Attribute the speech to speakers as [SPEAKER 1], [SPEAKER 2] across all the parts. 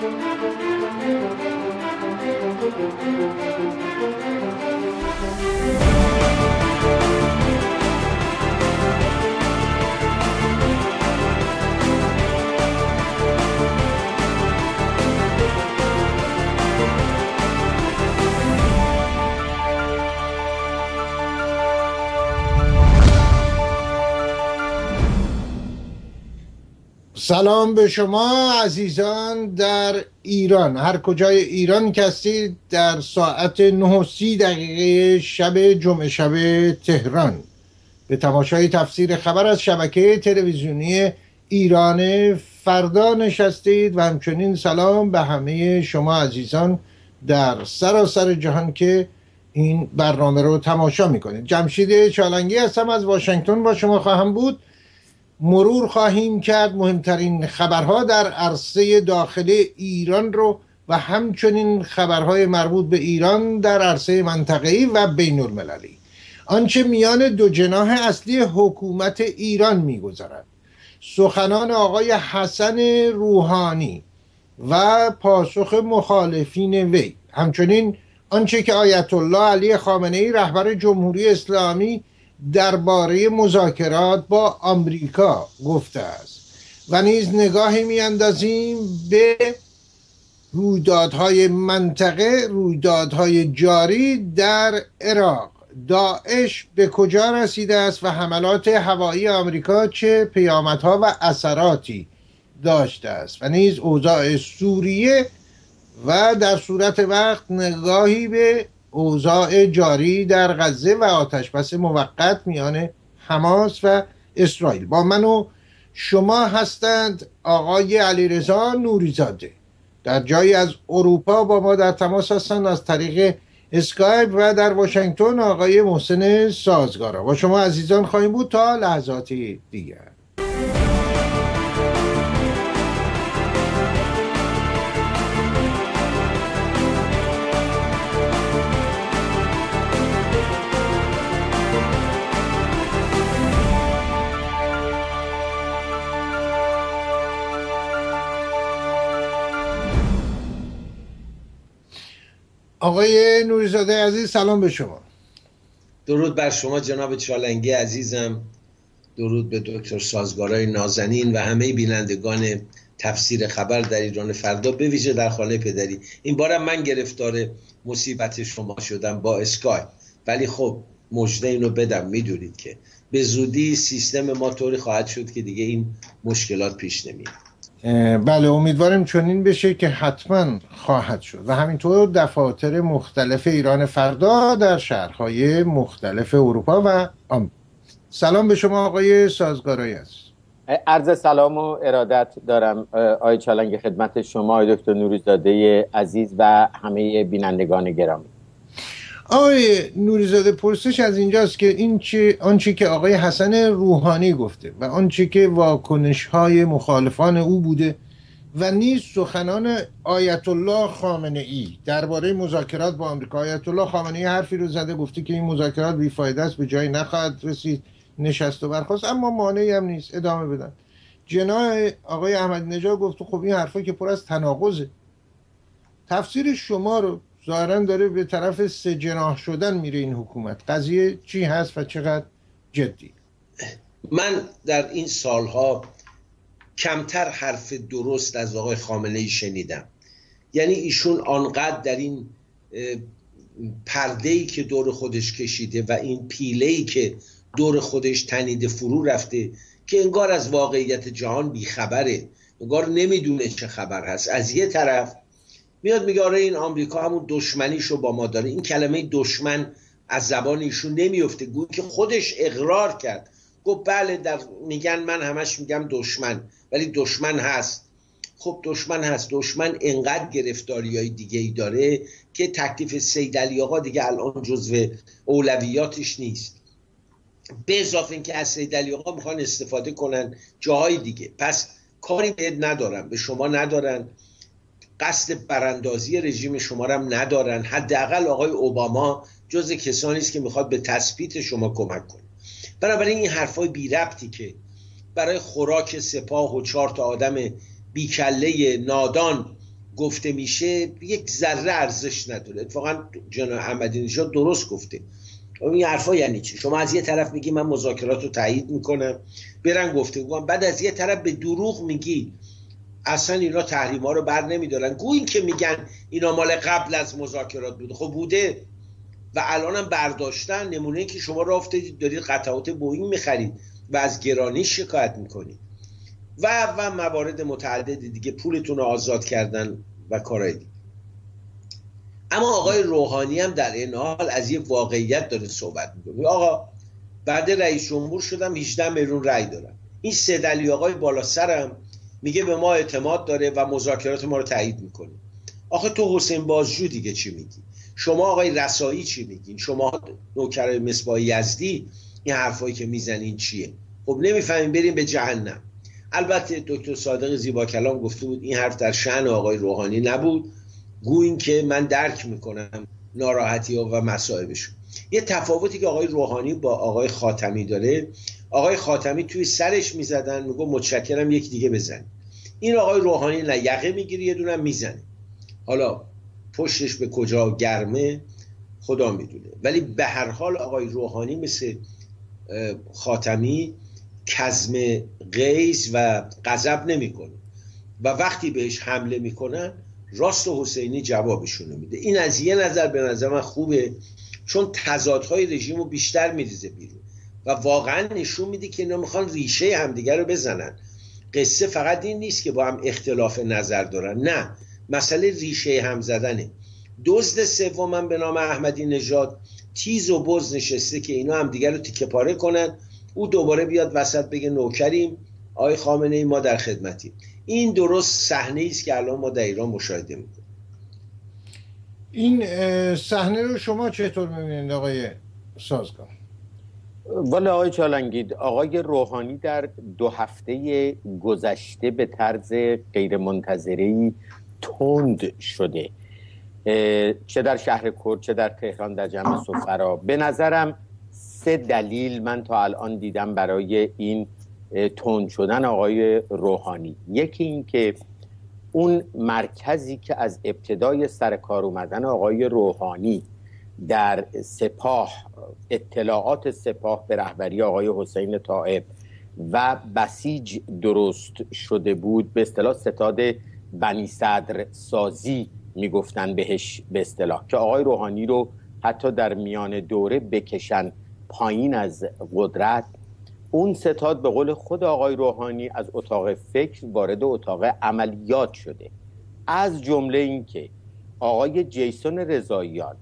[SPEAKER 1] Thank you. سلام به شما عزیزان در ایران. هر کجای ایران هستید در ساعت 9 سی دقیقه شب جمعه شب تهران. به تماشای تفسیر خبر از شبکه تلویزیونی ایران فردا نشستید و همچنین سلام به همه شما عزیزان در سراسر جهان که این برنامه رو تماشا می‌کنید. جمشید چالنگی هستم از واشنگتن با شما خواهم بود. مرور خواهیم کرد. مهمترین خبرها در عرصه داخلی ایران رو و همچنین خبرهای مربوط به ایران در عرصه منطقه‌ای و بین المللی آنچه میان دو جناح اصلی حکومت ایران میگذرد. سخنان آقای حسن روحانی و پاسخ مخالفین وی. همچنین آنچه که آیت الله علی خامنه ای رهبر جمهوری اسلامی درباره مذاکرات با آمریکا گفته است و نیز نگاهی میاندازیم به رویدادهای منطقه رویدادهای جاری در عراق. داعش به کجا رسیده است و حملات هوایی آمریکا چه پیامدها و اثراتی داشته است؟ و نیز اوضاع سوریه و در صورت وقت نگاهی به اوضاع جاری در غزه و آتشبس موقت میان حماس و اسرائیل. با من و شما هستند آقای علیرضا نوریزاده. در جایی از اروپا با ما در تماس هستند از طریق اسکایپ و در واشنگتن آقای محسن سازگارا. با شما عزیزان خواهیم بود تا لحظاتی دیگر. آقای نوریزاده عزیز سلام به شما.
[SPEAKER 2] درود بر شما جناب چالنگی عزیزم. درود به دکتر سازگارای نازنین و همه بینندگان تفسیر خبر در ایران فردا به ویژه در خانه پدری. این بارم من گرفتار مصیبت شما شدم با اسکای. ولی خب مجده اینو بدم می‌دونید که. به زودی سیستم ما طوری خواهد شد که دیگه این مشکلات پیش نمیاد.
[SPEAKER 1] بله امیدواریم چنین بشه که حتما خواهد شد و همینطور دفاتر مختلف ایران فردا در شهرهای مختلف اروپا و آم. سلام به شما آقای سازگارایی است
[SPEAKER 3] عرض سلام و ارادت دارم آقای چالنگ خدمت شما آقای دکتر نوریزاده عزیز و همه بینندگان گرامی
[SPEAKER 1] آقای نوریزاده پرسش از اینجاست که این چه آنچه که آقای حسن روحانی گفته و آنچه که واکنش های مخالفان او بوده و نیز سخنان آیت الله خامنه ای درباره مذاکرات با آمریکا. آیت الله خامنه ای حرفی رو زده گفته که این مذاکرات بیفایده است به جایی نخواهد رسید نشست و برخواست اما مانعی هم نیست ادامه بدن. جناه آقای احمد نژاد گفت خب این حرفا که پر از تناقضه. تفسیر شما رو ظاهرا داره به طرف سه جناح شدن میره این حکومت. قضیه چی هست و چقدر جدی؟
[SPEAKER 2] من در این سالها کمتر حرف درست از آقای خامنه ای شنیدم. یعنی ایشون آنقدر در این پرده که دور خودش کشیده و این پیله ای که دور خودش تنیده فرو رفته که انگار از واقعیت جهان بیخبره. انگار نمی‌دونه چه خبر هست. از یه طرف میاد میگه آره این آمریکا همون دشمنیشو با ما داره. این کلمه دشمن از زبان ایشون نمیفته. گویی که خودش اقرار کرد. گفت بله در میگن من همش میگم دشمن. ولی دشمن هست. خب دشمن هست. دشمن انقدر گرفتاری های دیگه ای داره که تکلیف سید علی آقا دیگه الان جزو اولویاتش نیست. به اضافه اینکه از سید علی آقا می‌خوان استفاده کنن جاهای دیگه. پس کاری بهت ندارم. به شما ندارن. قصد براندازی رژیم شما هم ندارن. حداقل آقای اوباما جز کسانی است که می‌خواد به تثبیت شما کمک کنه. بنابراین این حرفای بی ربطی که برای خوراک سپاه و چهار تا آدم بیکله نادان گفته میشه یک ذره ارزش نداره. اتفاقا جناب احمدی نژاد درست گفته. این حرفا یعنی چی؟ شما از یه طرف میگی من مذاکرات رو تایید می‌کنم. برن گفته. بعد از یه طرف به دروغ میگی. اصلا اینا تحریم رو بر نمیدارن. گویی که میگن اینا مال قبل از مذاکرات بوده خب بوده. و الانم برداشتن. نمونه که شما را افتادید دارید قطعات بوین می‌خرید و از گرانی شکایت می‌کنید. و و موارد متعدد دیگه پولتون رو آزاد کردن و کارهای دیگه. اما آقای روحانی هم در این حال از یه واقعیت داره صحبت می‌کنه. آقا بعد رئیس جمهور شدم 18 میلیون رأی دارم. این سه آقای بالا سرم. میگه به ما اعتماد داره و مذاکرات ما رو تایید می‌کنه. آخه تو حسین بازجو دیگه چی میگی؟ شما آقای رسایی چی میگین؟ شما نوکر مصباح یزدی این حرفایی که می‌زنین چیه؟ خب نمی‌فهمیم بریم به جهنم. البته دکتر صادق زیبا کلام گفته بود این حرف در شعن آقای روحانی نبود. گوین که من درک می‌کنم ناراحتی ها و مسائبشون. یه تفاوتی که آقای روحانی با آقای خاتمی داره آقای خاتمی توی سرش می‌زدن میگو متشکرم یک دیگه بزن این آقای روحانی نه یقه می‌گیره یه دونم می‌زنه. حالا پشتش به کجا گرمه خدا می‌دونه. ولی به هر حال آقای روحانی مثل خاتمی کزم غیز و غضب نمی‌کنه. و وقتی بهش حمله می‌کنن راست و حسینی جوابشونو میده. این از یه نظر به نظر من خوبه چون تضادهای رژیم رو بیشتر میریزه بیرون. و واقعا نشون میده که اینا می‌خوان ریشه همدیگر رو بزنن. قصه فقط این نیست که با هم اختلاف نظر دارن. نه مسئله ریشه هم زدنه. دزد سومم به نام احمدی نژاد تیز و بز نشسته که اینا هم دیگر رو تیکه پاره کنن. او دوباره بیاد وسط بگه نوکریم. آقای خامنه ای ما در خدمتیم. این درست صحنه است که الان ما در ایران مشاهده می‌کنیم.
[SPEAKER 1] این صحنه رو شما چطور می‌بینید آقای سازگار
[SPEAKER 3] والا آقای چالنگید آقای روحانی در دو هفته گذشته به طرز غیر منتظری تند شده. چه در شهر کرد چه در تهران در جمع سفرا. به نظرم سه دلیل من تا الان دیدم برای این تند شدن آقای روحانی. یکی این که اون مرکزی که از ابتدای سر کار اومدن آقای روحانی در سپاه اطلاعات سپاه به رهبری آقای حسین طائب و بسیج درست شده بود. به اصطلاح ستاد بنی صدر سازی می‌گفتن بهش به اصطلاح که آقای روحانی رو حتی در میان دوره بکشن پایین از قدرت. اون ستاد به قول خود آقای روحانی از اتاق فکر وارد اتاق عملیات شده. از جمله اینکه آقای جیسون رضاییان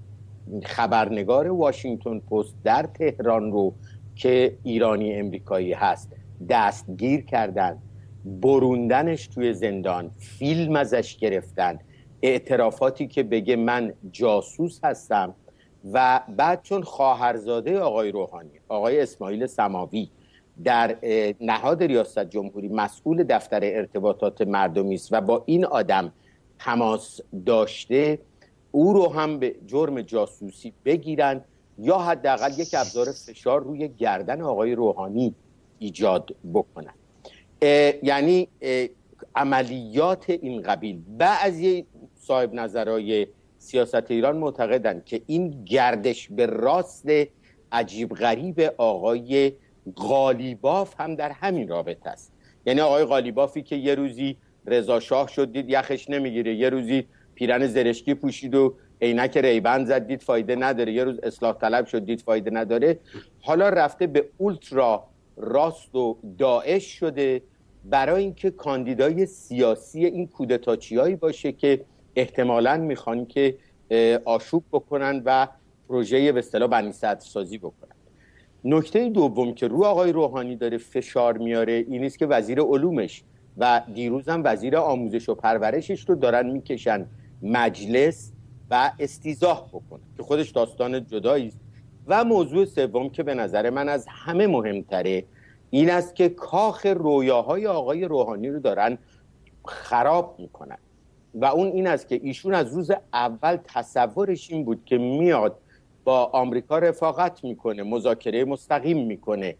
[SPEAKER 3] خبرنگار واشنگتن پست در تهران رو که ایرانی امریکایی هست دستگیر کردن بروندنش توی زندان فیلم ازش گرفتن اعترافاتی که بگه من جاسوس هستم و بعد چون خواهرزاده آقای روحانی آقای اسماعیل سماوی در نهاد ریاست جمهوری مسئول دفتر ارتباطات مردمی است و با این آدم تماس داشته او رو هم به جرم جاسوسی بگیرن یا حداقل یک ابزار فشار روی گردن آقای روحانی ایجاد بکنن. یعنی عملیات این قبیل. بعضی صاحب نظرهای سیاست ایران معتقدند که این گردش به راست عجیب غریب آقای غالیباف هم در همین رابطه است. یعنی آقای غالیبافی که یه روزی رضا شاه شد دید یخش نمی‌گیره یه روزی پیرن زرشکی پوشید و عینک ریبند زد. دید فایده نداره. یه روز اصلاح طلب شد دید فایده نداره. حالا رفته به اولترا راست و داعش شده برای اینکه کاندیدای سیاسی این کودتاچیایی باشه که احتمالا می‌خوان که آشوب بکنن و پروژه به اصطلاح بنی سازی بکنن. نکته دوم که رو آقای روحانی داره فشار میاره این است که وزیر علومش و دیروز هم وزیر آموزش و پرورشش رو دارن می‌کشن. مجلس و استیزاه بکنه که خودش داستان جدایی است. و موضوع سوم که به نظر من از همه مهمتره این است که کاخ رویاهای آقای روحانی رو دارن خراب می‌کنن. و اون این است که ایشون از روز اول تصورش این بود که میاد با آمریکا رفاقت می‌کنه مذاکره مستقیم می‌کنه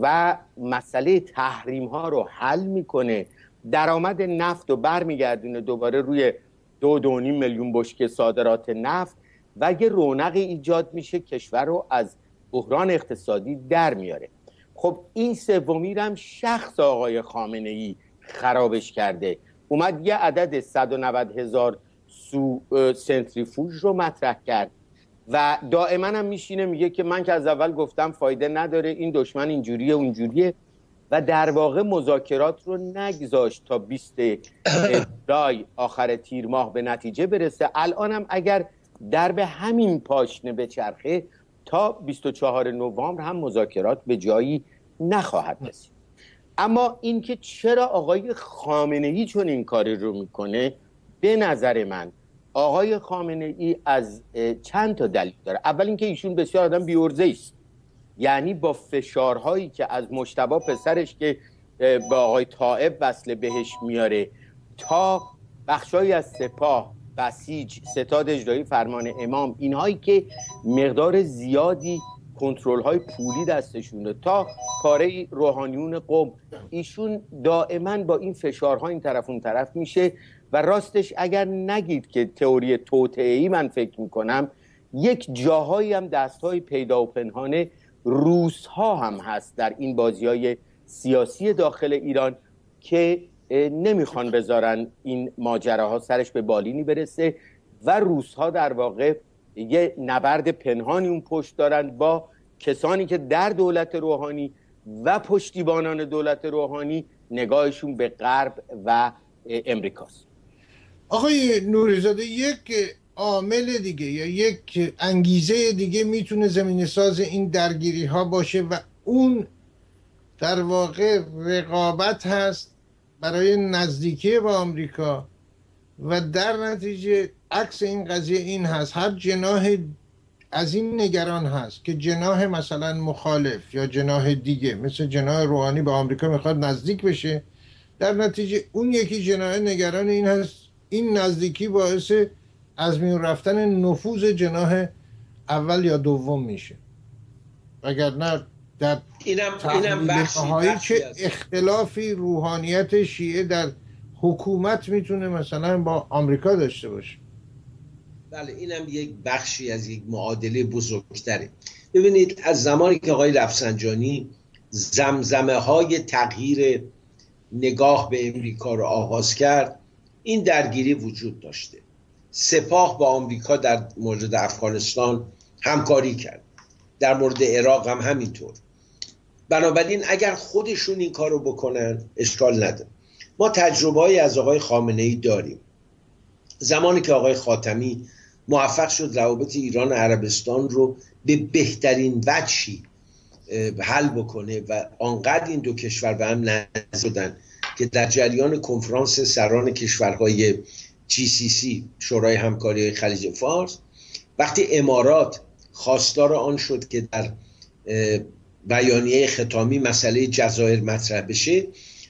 [SPEAKER 3] و مسئله تحریم ها رو حل می‌کنه درآمد نفت رو برمیگردونه دوباره روی دو دو میلیون بشکه صادرات نفت و یه رونق ایجاد میشه کشور رو از بحران اقتصادی در میاره. خب این سومی هم شخص آقای خامنه ای خرابش کرده. اومد یه عدد 190 هزار سو سنتریفوژ رو مطرح کرد و دائما هم میشینه میگه که من که از اول گفتم فایده نداره این دشمن اینجوریه اونجوریه. و در واقع مذاکرات رو نگذاشت تا 20 رای آخر تیر ماه به نتیجه برسه. الانم اگر در به همین پاشنه به چرخه تا 24 نوامبر هم مذاکرات به جایی نخواهد رسید. اما اینکه چرا آقای خامنه ای چون این کاری رو می‌کنه به نظر من آقای خامنه ای از چند تا دلیل داره. اول اینکه ایشون بسیار آدم بیورزه است یعنی با فشارهایی که از مشتبا پسرش که به آقای طائب وصله بهش میاره تا بخشهایی از سپاه بسیج ستاد اجرایی فرمان امام اینهایی که مقدار زیادی کنترل های پولی دستشونه تا کاره روحانیون قوم. ایشون دائما با این فشارها این طرف اون طرف میشه و راستش اگر نگید که تئوری توطئه‌ای من فکر می‌کنم یک جاهایی هم دستهای پیدا و پنهانه روس ها هم هست در این بازی های سیاسی داخل ایران که نمی‌خوان بذارن این ماجراها سرش به بالینی برسه و روس ها در واقع یه نبرد پنهانی اون پشت دارن با کسانی که در دولت روحانی و پشتیبانان دولت روحانی نگاهشون به غرب و امریکاست.
[SPEAKER 1] آقای نوریزاده یک عامل دیگه یا یک انگیزه دیگه می‌تونه زمین ساز این درگیری ها باشه و اون در واقع رقابت هست برای نزدیکی با آمریکا و در نتیجه عکس این قضیه این هست. هر جناح از این نگران هست که جناح مثلا مخالف یا جناح دیگه مثل جناح روحانی به آمریکا می‌خواد نزدیک بشه در نتیجه اون یکی جناح نگران این هست. این نزدیکی باعث از میون رفتن نفوذ جناح اول یا دوم میشه. نه در
[SPEAKER 2] اینم, اینم بخشی,
[SPEAKER 1] چه اختلافی روحانیت شیعه در حکومت می‌تونه مثلا با آمریکا داشته باشه؟
[SPEAKER 2] بله اینم یک بخشی از یک معادله بزرگتره. ببینید از زمانی که آقای رفسنجانی زمزمه های تغییر نگاه به امریکا رو آغاز کرد این درگیری وجود داشته. سپاه با آمریکا در مورد افغانستان همکاری کرد. در مورد عراق هم همینطور. بنابراین اگر خودشون این کارو بکنن اشکال نداره. ما تجربه از آقای خامنه ای داریم. زمانی که آقای خاتمی موفق شد روابط ایران و عربستان رو به بهترین وجهی حل بکنه و آنقدر این دو کشور به هم نزدن که در جریان کنفرانس سران کشورهای GCC شورای همکاری خلیج فارس. وقتی امارات خواستار آن شد که در بیانیه ختامی مسئله جزایر مطرح بشه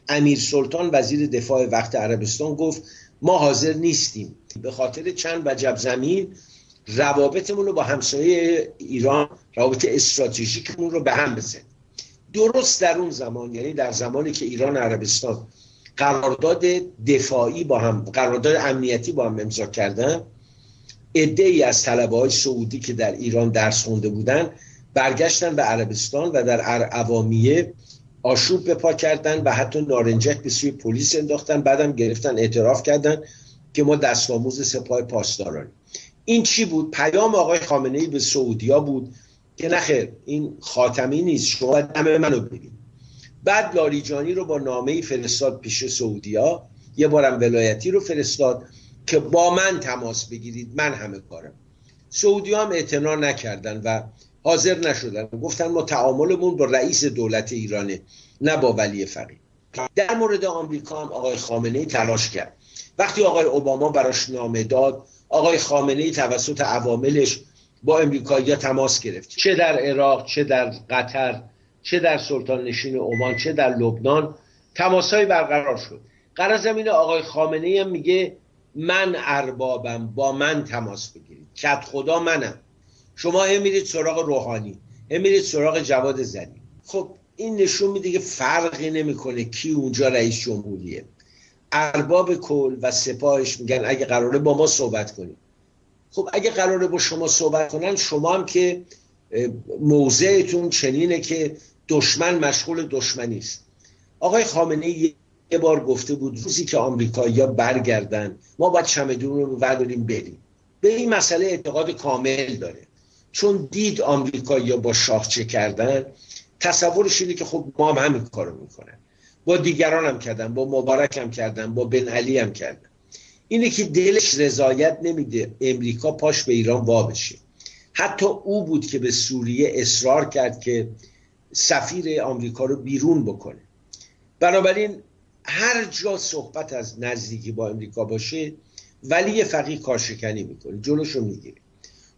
[SPEAKER 2] امیر سلطان وزیر دفاع وقت عربستان گفت ما حاضر نیستیم. به خاطر چند وجب زمین روابطمون رو با همسایه ایران روابط استراتژیکمون رو به هم بزن. درست در اون زمان یعنی در زمانی که ایران عربستان قرارداد دفاعی با هم قرارداد امنیتی با هم امضا کردن. عده ای از طلبه های سعودی که در ایران درس خونده بودن برگشتن به عربستان و در عوامیه آشوب بپا کردن و حتی نارنجک به سوی پلیس انداختن. بعدم گرفتن اعتراف کردن که ما دست آموز سپاه پاسداران این چی بود؟ پیام آقای خامنه ای به سعودیا بود که نخیر این خاتمی نیست شما دم منو ببین بعد لاریجانی رو با نامه فرستاد پیش سعودیا. یه بارم ولایتی رو فرستاد که با من تماس بگیرید من همه کارم. سعودی هم اعتنا نکردن و حاضر نشدن. گفتن ما تعاملمون با رئیس دولت ایرانه نه با ولی فقیه. در مورد آمریکا هم آقای خامنه ای تلاش کرد. وقتی آقای اوباما براش نامه داد آقای خامنه ای توسط عواملش با امریکایی تماس گرفت. چه در عراق چه در قطر چه در سلطان نشین عمان چه در لبنان تماسهایی برقرار شد. قرار زمین آقای خامنه هم میگه من اربابم با من تماس بگیرید. کت خدا منم. شما هم میرید سراغ روحانی هم میرید سراغ جواد زنی. خب این نشون میده که فرقی نمی‌کنه کی اونجا رئیس جمهوریه. ارباب کل و سپاهش میگن اگه قراره با ما صحبت کنیم. خب اگه قراره با شما صحبت کنن شما هم که موضعتون چنینه که دشمن مشغول دشمنی است. آقای خامنه یه بار گفته بود روزی که آمریکایی‌ها برگردن ما باید چمدون رو برداریم بریم. به این مسئله اعتقاد کامل داره. چون دید آمریکایی‌ها با شاه چه کردن تصورش اینه که خب ما هم همین کارو می‌کنن. با دیگران هم کردن با مبارک هم کردن با بن علی هم کردن. اینه که دلش رضایت نمیده امریکا پاش به ایران وا بشه. حتی او بود که به سوریه اصرار کرد که سفیر آمریکا رو بیرون بکنه. بنابراین هر جا صحبت از نزدیکی با امریکا باشه ولی فقیه کارشکنی می‌کنه جلوشو می‌گیره.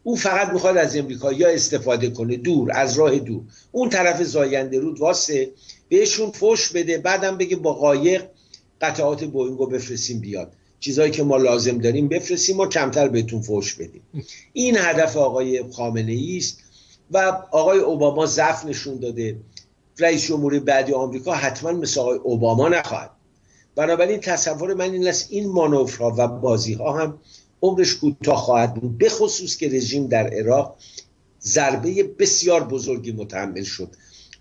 [SPEAKER 2] او فقط می‌خواد از امریکا یا استفاده کنه دور از راه دور. اون طرف زاینده رود واسه بهشون فش بده بعدم بگه با قایق قطعات بوینگو بفرستیم بیاد. چیزهایی که ما لازم داریم بفرستیم ما کمتر بهتون فوش بدیم. این هدف آقای خامنه ای است. و آقای اوباما ضعف نشون داده. رئیس جمهوری بعدی آمریکا حتما مثل آقای اوباما نخواهد. بنابراین تصور من این است این مانورها و بازی ها هم عمرش کوتاه خواهد بود به خصوص که رژیم در عراق ضربه بسیار بزرگی متحمل شد.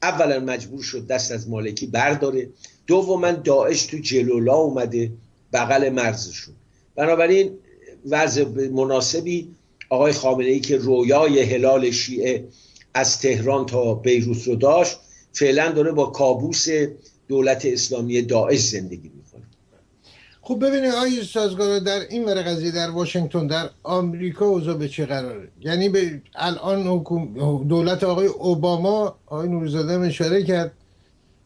[SPEAKER 2] اولا مجبور شد دست از مالکی برداره دوما داعش تو جلولا اومده بغل مرزشون. بنابراین وضع مناسبی آقای خامنه ای که رویای هلال شیعه از تهران تا بیروت رو داشت فعلا داره با کابوس دولت اسلامی داعش زندگی می‌کنه.
[SPEAKER 1] خب ببینید آقای سازگار در این ور قضیه در واشنگتن در آمریکا اوضاع به چه قراره؟ یعنی به الان دولت آقای اوباما آقای نورزاده اشاره کرد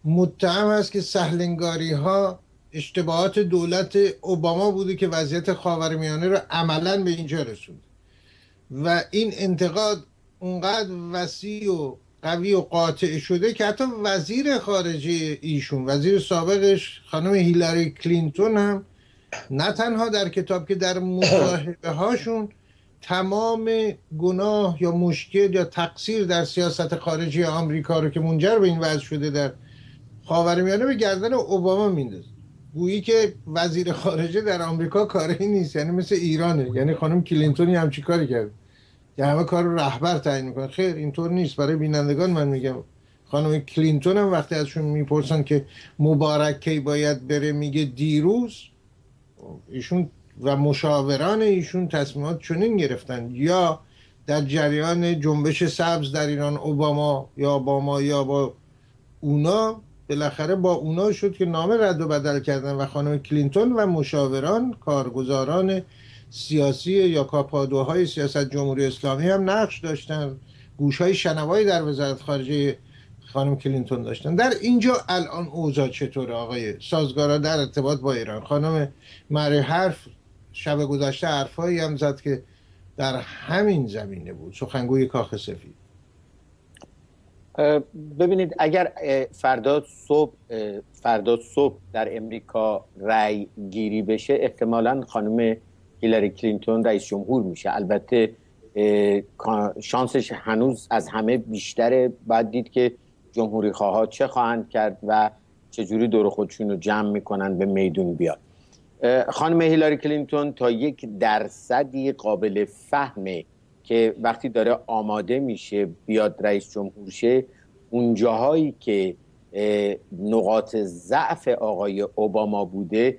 [SPEAKER 1] متهم است که سهلنگاری ها اشتباهات دولت اوباما بوده که وضعیت خاورمیانه رو عملا به اینجا رسوند. و این انتقاد اونقدر وسیع و قوی و قاطع شده که حتی وزیر خارجه ایشون وزیر سابقش خانم هیلاری کلینتون هم نه تنها در کتاب که در مصاحبه هاشون تمام گناه یا مشکل یا تقصیر در سیاست خارجی آمریکا رو که منجر به این وضع شده در خاورمیانه به گردن اوباما میندازه. گویی که وزیر خارجه در آمریکا کاری نیست یعنی مثل ایرانه. یعنی خانم کلینتونی همچی کاری کرد که همه کار رو رهبر تعیین می‌کنه خیر اینطور نیست. برای بینندگان من میگم. خانم کلینتون هم وقتی ازشون می‌پرسن که مبارک کی باید بره میگه دیروز. ایشون و مشاوران ایشون تصمیمات چنین گرفتن. یا در جریان جنبش سبز در ایران اوباما یا باما یا با اونا. بالاخره با اونا شد که نامه رد و بدل کردن و خانم کلینتون و مشاوران کارگزاران سیاسی یا کاپادوهای سیاست جمهوری اسلامی هم نقش داشتن. گوش های شنوایی در وزارت خارجه خانم کلینتون داشتن. در اینجا الان اوضاع چطور آقای سازگارا در ارتباط با ایران؟ خانم مری هارف شب گذشته حرفایی هم زد که در همین زمینه بود. سخنگوی کاخ سفید.
[SPEAKER 3] ببینید اگر فردا صبح فردا صبح در امریکا رأی گیری بشه احتمالا خانم هیلاری کلینتون رئیس جمهور میشه. البته شانسش هنوز از همه بیشتره. باید دید که جمهوری خواه چه خواهند کرد و چجوری دور خودشون رو جمع می‌کنن به میدون بیاد. خانم هیلاری کلینتون تا یک درصدی قابل فهمه که وقتی داره آماده میشه بیاد رئیس جمهور شه اونجاهایی که نقاط ضعف آقای اوباما بوده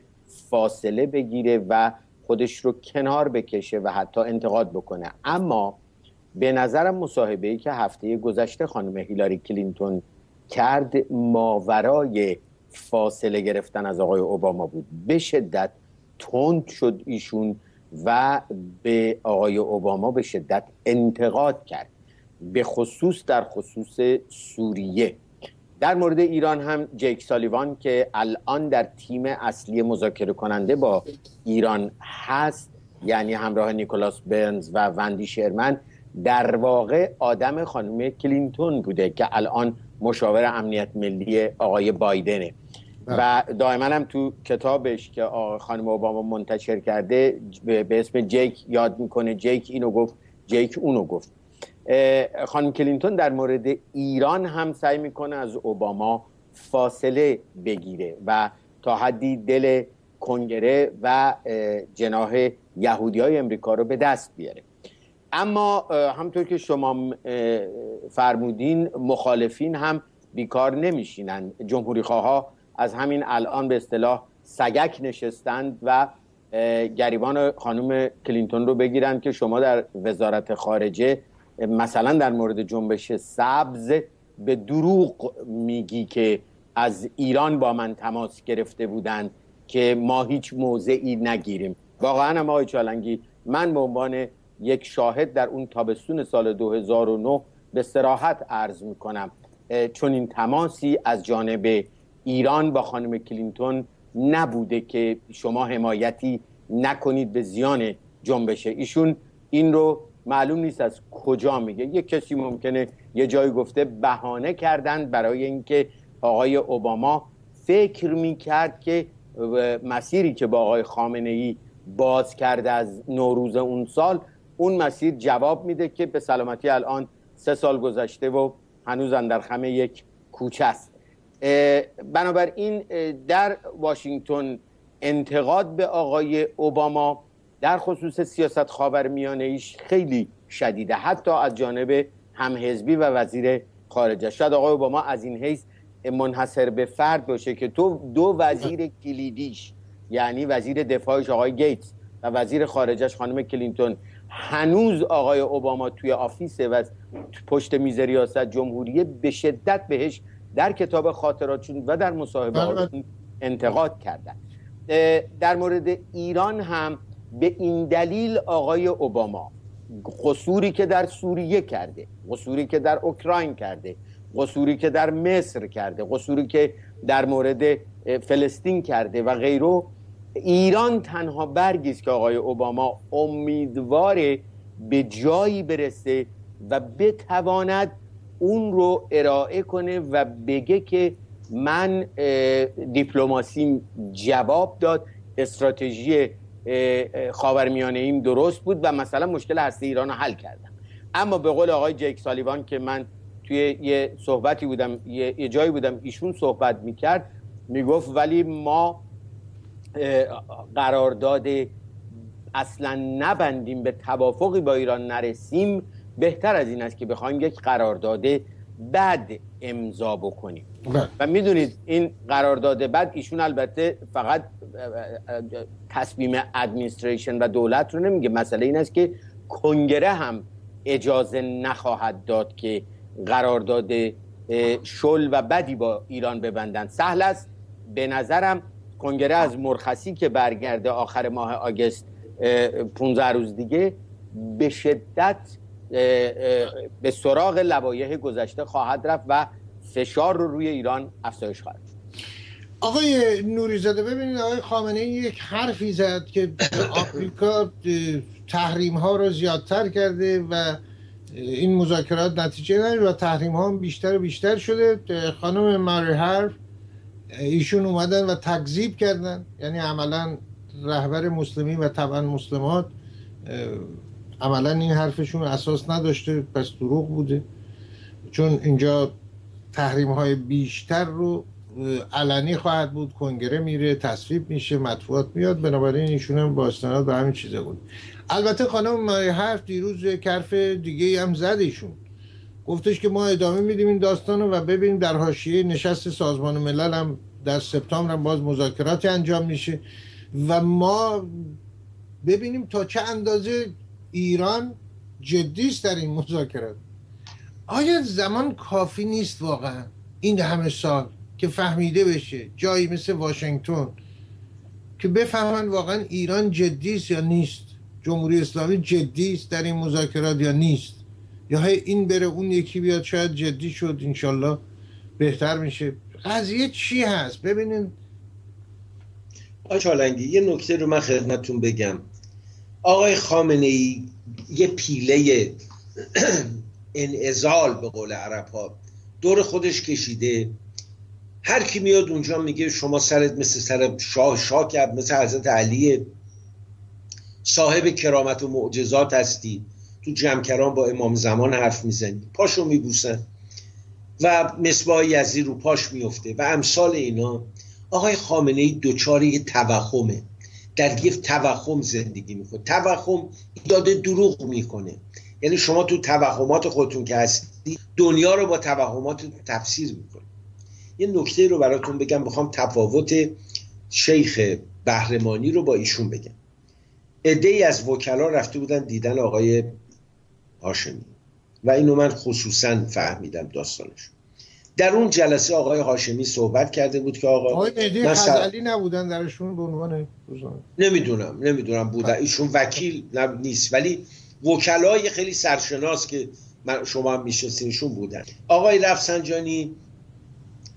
[SPEAKER 3] فاصله بگیره و خودش رو کنار بکشه و حتی انتقاد بکنه. اما به نظرم مصاحبه ای که هفته گذشته خانم هیلاری کلینتون کرد ماورای فاصله گرفتن از آقای اوباما بود. به شدت تند شد ایشون و به آقای اوباما به شدت انتقاد کرد. به خصوص در خصوص سوریه. در مورد ایران هم جیک سالیوان که الان در تیم اصلی مذاکره کننده با ایران هست یعنی همراه نیکولاس برنز و وندی شرمن در واقع آدم خانم کلینتون بوده که الان مشاور امنیت ملی آقای بایدنه. و دائما هم تو کتابش که خانم اوباما منتشر کرده به اسم جیک یاد می‌کنه. جیک اینو گفت جیک اونو گفت. خانم کلینتون در مورد ایران هم سعی می‌کنه از اوباما فاصله بگیره و تا حدی دل کنگره و جناح یهودی های امریکا رو به دست بیاره. اما همطور که شما فرمودین مخالفین هم بیکار نمیشینن. جمهوری ها از همین الان به اصطلاح سگک نشستند و گریبان خانم کلینتون رو بگیرن که شما در وزارت خارجه مثلا در مورد جنبش سبز به دروغ میگی که از ایران با من تماس گرفته بودند که ما هیچ موضعی نگیریم. واقعا هم آقای چالنگی من به عنوان یک شاهد در اون تابستون سال 2009 به سراحت عرض می‌کنم چون این تماسی از جانب ایران با خانم کلینتون نبوده که شما حمایتی نکنید به زیان جنبشه ایشون. این رو معلوم نیست از کجا میگه. یک کسی ممکنه یه جایی گفته بهانه کردند برای اینکه آقای اوباما فکر می‌کرد که مسیری که با آقای خامنه ای باز کرده از نوروز اون سال اون مسیر جواب میده که به سلامتی الان سه سال گذشته و هنوز در خمه یک کوچه است. بنابراین در واشنگتن انتقاد به آقای اوباما در خصوص سیاست خاور میانه ایش خیلی شدیده حتی از جانب همحزبی و وزیر خارجه شاید آقای اوباما از این حیث منحصر به فرد باشه که تو دو وزیر کلیدیش یعنی وزیر دفاعش آقای گیتس و وزیر خارجش خانم کلینتون هنوز آقای اوباما توی آفیسه و پشت میز ریاست جمهوری به شدت بهش در کتاب خاطراتشون و در مصاحبه بله، بله. انتقاد کردن در مورد ایران هم به این دلیل آقای اوباما قصوری که در سوریه کرده قصوری که در اوکراین کرده قصوری که در مصر کرده قصوری که در مورد فلسطین کرده و غیره ایران تنها برگی که آقای اوباما امیدوار به جایی برسه و بتواند اون رو ارائه کنه و بگه که من دیپلماسیم جواب داد استراتژی خاورمیانه ایم درست بود و مثلا مشکل هسته ایران رو حل کردم اما به قول آقای جیک سالیوان که من توی یه صحبتی بودم یه, جایی بودم ایشون صحبت می‌کرد می‌گفت ولی ما قرارداد اصلا نبندیم به توافقی با ایران نرسیم بهتر از این است که بخوایم یک قرارداد بد امضا بکنیم بله. و می‌دونید این قرارداد بد ایشون البته فقط تصمیم ادمنستریشن و دولت رو نمیگه. مسئله این است که کنگره هم اجازه نخواهد داد که قرارداد شل و بدی با ایران ببندن. سهل است. به نظرم کنگره از مرخصی که برگرده آخر ماه آگست 15 روز دیگه به شدت به سراغ لوایح گذشته خواهد رفت و فشار رو روی ایران افزایش خواهد.
[SPEAKER 1] آقای نوریزاده ببینید آقای خامنه یک حرفی زد که آمریکا تحریم ها رو زیادتر کرده و این مذاکرات نتیجه نداره و تحریم ها بیشتر و بیشتر شده. خانم ماری حرف ایشون اومدن و تکذیب کردن. یعنی عملا رهبر مسلمین و طبعا مسلمات عملا این حرفشون اساس نداشته پس دروغ بوده. چون اینجا تحریم های بیشتر رو علنی خواهد بود کنگره میره تصویب میشه مطبوعات میاد. بنابراین ایشون هم با استناد به همین چیزه بود. البته خانم حرف دیروز کرف دیگه هم زد ایشون. گفتش که ما ادامه میدیم این داستان و ببینیم در حاشیه نشست سازمان ملل هم در سپتامبر هم باز مذاکراتی انجام میشه و ما ببینیم تا چه اندازه ایران جدی است در این مذاکرات. آیا زمان کافی نیست واقعا؟ این همه سال. که فهمیده بشه جایی مثل واشنگتن که بفهمن واقعا ایران جدی است یا نیست جمهوری اسلامی جدی است در این مذاکرات یا نیست؟ یا این بره اون یکی بیاد شاید جدی شد انشالله بهتر میشه. قضیه چی هست؟ ببینین.
[SPEAKER 2] آقای یه نکته رو من خدمتتون بگم. آقای خامنه ای یه پیله انعزال به قول عرب ها دور خودش کشیده. هر کی میاد اونجا میگه شما سرت مثل سر شاه کرد مثل حضرت علی صاحب کرامت و معجزات هستی. تو جمکران با امام زمان حرف می‌زنی. پاشو میبوسن. و مصباح یزی رو پاش میفته. و امثال اینا آقای خامنه ای دوچار یه توخمه در یه توخم زندگی می‌کنه. توخم ایجاد دروغ می‌کنه. یعنی شما تو توهمات خودتون که هستی دنیا رو با توهمات تفسیر می‌کنه یه نکته رو براتون بگم بخوام تفاوت شیخ بهرمانی رو با ایشون بگم. عده ای از وکلا رفته بودن دیدن آقای هاشمی و اینو من خصوصا فهمیدم داستانش. در اون جلسه آقای هاشمی صحبت کرده بود که آقا
[SPEAKER 1] آقای مهدی خزعلی نبودن درشون به عنوان
[SPEAKER 2] نمی‌دونم نمی‌دونم بودن ایشون وکیل نیست. ولی وکلای خیلی سرشناس که من شما هم میشناسینشون بودن. آقای رفسنجانی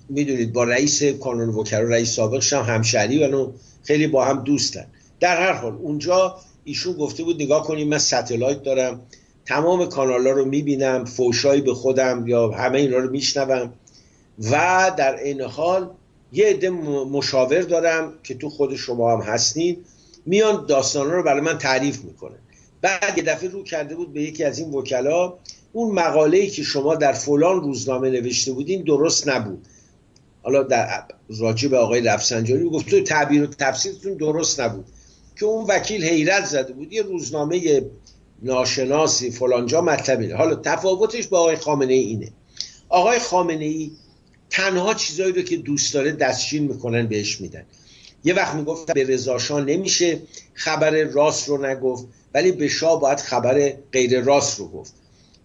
[SPEAKER 2] می‌دونید با رئیس کانون وکلا رئیس سابقش هم همشهری و خیلی با هم دوستن. در هر حال اونجا ایشون گفته بود نگاه کنیم من ستلایت دارم. تمام کانال ها رو می‌بینم فوشایی به خودم یا همه اینا رو میشنوم. و در این حال یه عده مشاور دارم که تو خود شما هم هستین. میان داستان رو برای من تعریف می‌کنه بعد یه دفعه رو کرده بود به یکی از این وکلا اون مقاله که شما در فلان روزنامه نوشته بودین درست نبود. حالا در راجع به آقای رفسنجانی گفت تو تعبیر و تفسیرتون درست نبود. که اون وکیل حیرت زده بود یه روزنامه ناشناسی فلانجا مطلبه حالا تفاوتش با آقای خامنه ای اینه. آقای خامنه ای تنها چیزایی رو که دوست داره دستشین می‌کنن بهش میدن. یه وقت می‌گفت به رضاشاه نمیشه خبر راست رو نگفت ولی به شاه باید خبر غیر راست رو گفت.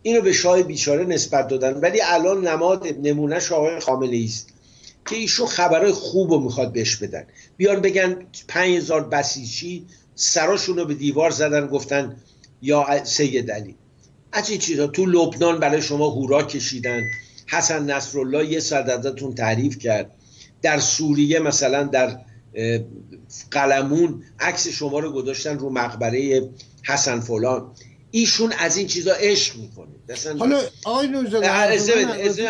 [SPEAKER 2] اینو به شاه بیچاره نسبت دادن. ولی الان نماد نمونه آقای خامنه است. که ایشون خبرهای خوب رو می‌خواد بهش بدن. بیان بگن پنج هزار بسیجی سراشون رو به دیوار زدن گفتن یا سید علی. از این چیزا تو لبنان برای شما هورا کشیدن. حسن نصرالله یه ازتون تعریف کرد. در سوریه مثلا در قلمون عکس شما رو گذاشتن رو مقبره حسن فلان. ایشون از این چیزا عشق می‌کنه.
[SPEAKER 1] حالا آقای نوزاده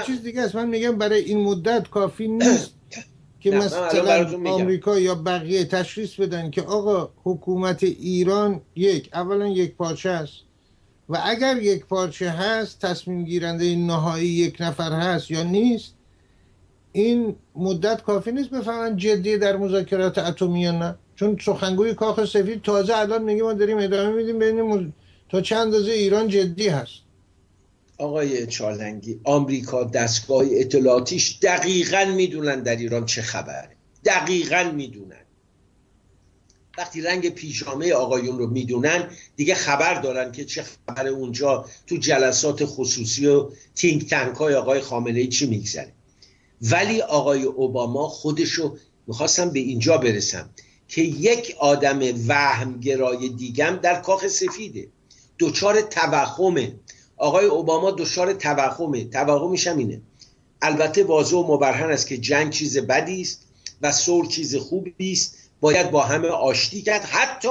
[SPEAKER 1] چیز دیگه است. من میگم برای این مدت کافی نیست که مثلا آمریکا یا بقیه تشخیص بدن که آقا حکومت ایران یک اولا یک پارچه است. و اگر یک پارچه هست تصمیم گیرنده نهایی یک نفر هست یا نیست این مدت کافی نیست بفهمن جدی در مذاکرات اتمی یا نه. چون سخنگوی کاخ سفید تازه الان میگه ما داریم ادامه میدیم ببینیم تا چند اندازه ایران جدی هست؟
[SPEAKER 2] آقای چالنگی آمریکا دستگاه اطلاعاتیش دقیقا می‌دونن در ایران چه خبره. دقیقا می‌دونن. وقتی رنگ پیژامه آقایون رو می‌دونن دیگه خبر دارن که چه خبر اونجا تو جلسات خصوصی و تینک تنک های آقای خامنه ای چی میگذره. ولی آقای اوباما خودشو می‌خواستم به اینجا برسم که یک آدم وهمگرای دیگم در کاخ سفیده. دچار توخمه آقای اوباما دچار توخمه توهمش هم اینه. البته واضح و مبرهن است که جنگ چیز بدی است و صلح چیز خوبی است. باید با همه آشتی کرد. حتی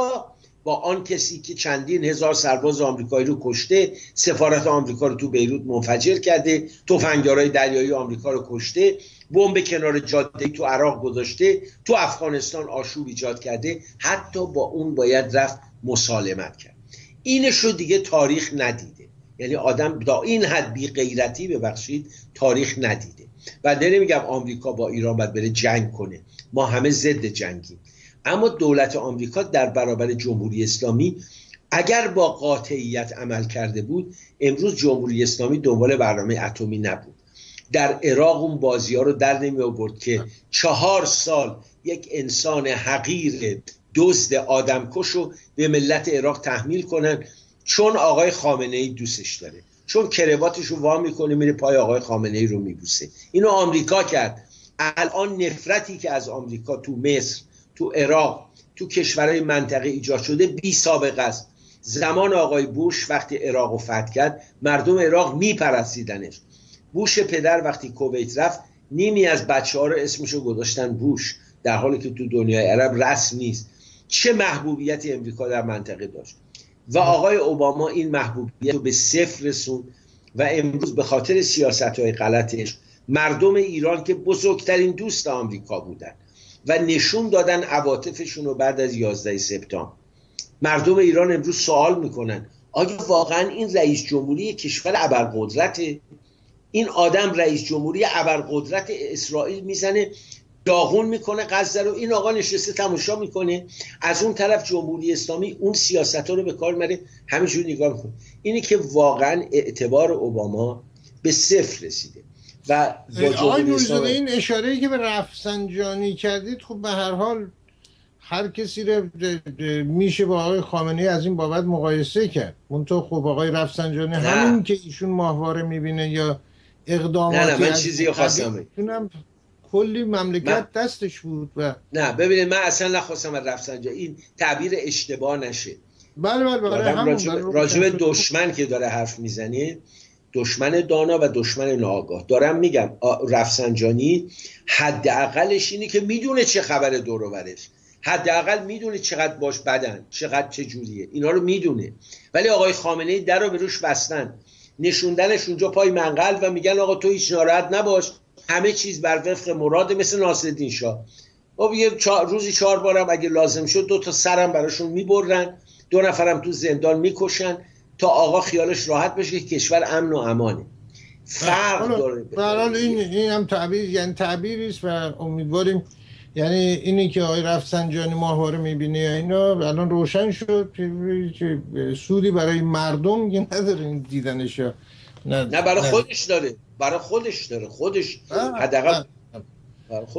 [SPEAKER 2] با آن کسی که چندین هزار سرباز آمریکایی رو کشته سفارت آمریکا رو تو بیروت منفجر کرده تفنگدارای دریایی آمریکا رو کشته بمب کنار جاده تو عراق گذاشته تو افغانستان آشوب ایجاد کرده حتی با اون باید رفت مسالمت کرد. اینش رو دیگه تاریخ ندیده. یعنی آدم دا این حد بی غیرتی ببخشید تاریخ ندیده. و نمیگم آمریکا با ایران باید بره جنگ کنه. ما همه ضد جنگیم. اما دولت آمریکا در برابر جمهوری اسلامی اگر با قاطعیت عمل کرده بود امروز جمهوری اسلامی دنبال برنامه اتمی نبود. در عراق اون بازی ها رو در نمی آورد که چهار سال یک انسان حقیر دزد آدمکش رو به ملت عراق تحمیل کنن. چون آقای خامنه ای دوستش داره. چون کرواتش رو وا می‌کنه میره پای آقای خامنه ای رو میبوسه. اینو آمریکا کرد. الان نفرتی که از آمریکا تو مصر تو عراق تو کشورهای منطقه ایجاد شده بی سابقه است. زمان آقای بوش وقتی عراق رو فتح کرد مردم عراق میپرستیدنش. بوش پدر وقتی کویت رفت نیمی از بچه ها رو اسمشو گذاشتن بوش. در حالی که تو دنیای عرب رسم نیست. چه محبوبیتی امریکا در منطقه داشت. و آقای اوباما این محبوبیت رو به صفر رسون و امروز به خاطر سیاست های غلطش مردم ایران که بزرگترین دوست آمریکا بودن و نشون دادن عواطفشون رو بعد از 11 سپتامبر. مردم ایران امروز سوال می‌کنن آیا واقعا این رئیس جمهوری کشور ابرقدرت این آدم رئیس جمهوری ابرقدرت اسرائیل می‌زنه داغون می‌کنه غزه رو. این آقا نشسته تماشا می‌کنه. از اون طرف جمهوری اسلامی اون سیاست ها رو به کار مره همینجور نگاه می‌کنه. اینی که واقعا اعتبار اوباما به صفر رسیده و
[SPEAKER 1] با این اشاره ای که به رفسنجانی کردید خب به هر حال هر کسی رو میشه با آقای خامنه از این بابت مقایسه کرد. تو خب آقای رفسنجانی همین که ایشون ماهواره می‌بینه یا اقداماتی
[SPEAKER 2] نه نه من چیزی خواستم
[SPEAKER 1] کلی مملکت دستش بود و
[SPEAKER 2] نه ببینید من اصلا نخواستم از رفسنجانی این تعبیر اشتباه نشه.
[SPEAKER 1] بله بله
[SPEAKER 2] بله راجب, دشمن که داره حرف می‌زنه دشمن دانا و دشمن ناآگاه. دارم میگم رفسنجانی حداقلش اینه که می‌دونه چه خبر دور حداقل می‌دونه چقدر باش بدن چقدر چه جوریه. اینا رو می‌دونه. ولی آقای خامنه در رو به روش بستن. نشوندنش اونجا پای منقل و میگن آقا تو هیچ ناراحت نباش. همه چیز بر وفق مراد مثل ناصرالدین شاه. خب یه روزی چهار بارم اگه لازم شد دو تا سرم براشون می‌برن دو نفرم تو زندان می‌کشن تا آقا خیالش راحت بشه که کشور امن و امانه. فرق داره
[SPEAKER 1] این این هم تعبیر یعنی تعبیری است و امیدواریم یعنی اینی که آقای رفسنجانی ماهواره می‌بینه یا اینا الان روشن شد. که سودی برای مردم نداره این دیدنش
[SPEAKER 2] نه, نه برای خودش داره. برای خودش داره خودش حداقل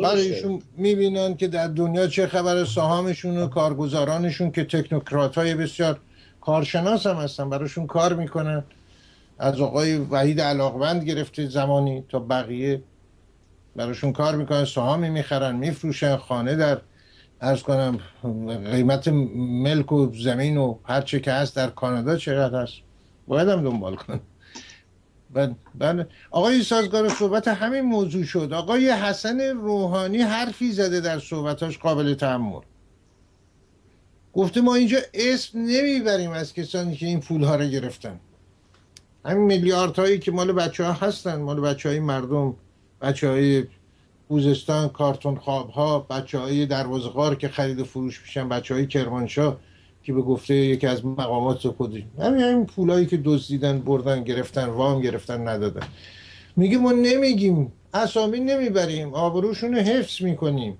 [SPEAKER 1] برای ایشون می‌بینن که در دنیا چه خبر سهامشون و کارگزارانشون که تکنوکرات های بسیار کارشناس هم هستن براشون کار می‌کنن. از آقای وحید علاقمند گرفته زمانی تا بقیه براشون کار می‌کنن سهامی می‌خرن میفروشن خانه در ارز کنم قیمت ملک و زمین و هر چه که هست در کانادا چقدر هست؟ باید هم دنبال کنن. بله بله. آقای سازگار صحبت همین موضوع شد. آقای حسن روحانی حرفی زده در صحبتاش قابل تحمل گفته ما اینجا اسم نمی‌بریم از کسانی که این پول ها رو گرفتن. همین میلیارد هایی که مال بچه ها هستن. مال بچه های مردم بچه های خوزستان کارتون خواب ها بچه های دروازغار که خرید و فروش میشن بچه های کرمانشاه. که به گفته یکی از مقامات خودش. همین همین پولایی که دزدیدن بردن گرفتن وام گرفتن ندادن. میگه ما نمیگیم اسامی نمی‌بریم آبروشون رو حفظ می‌کنیم.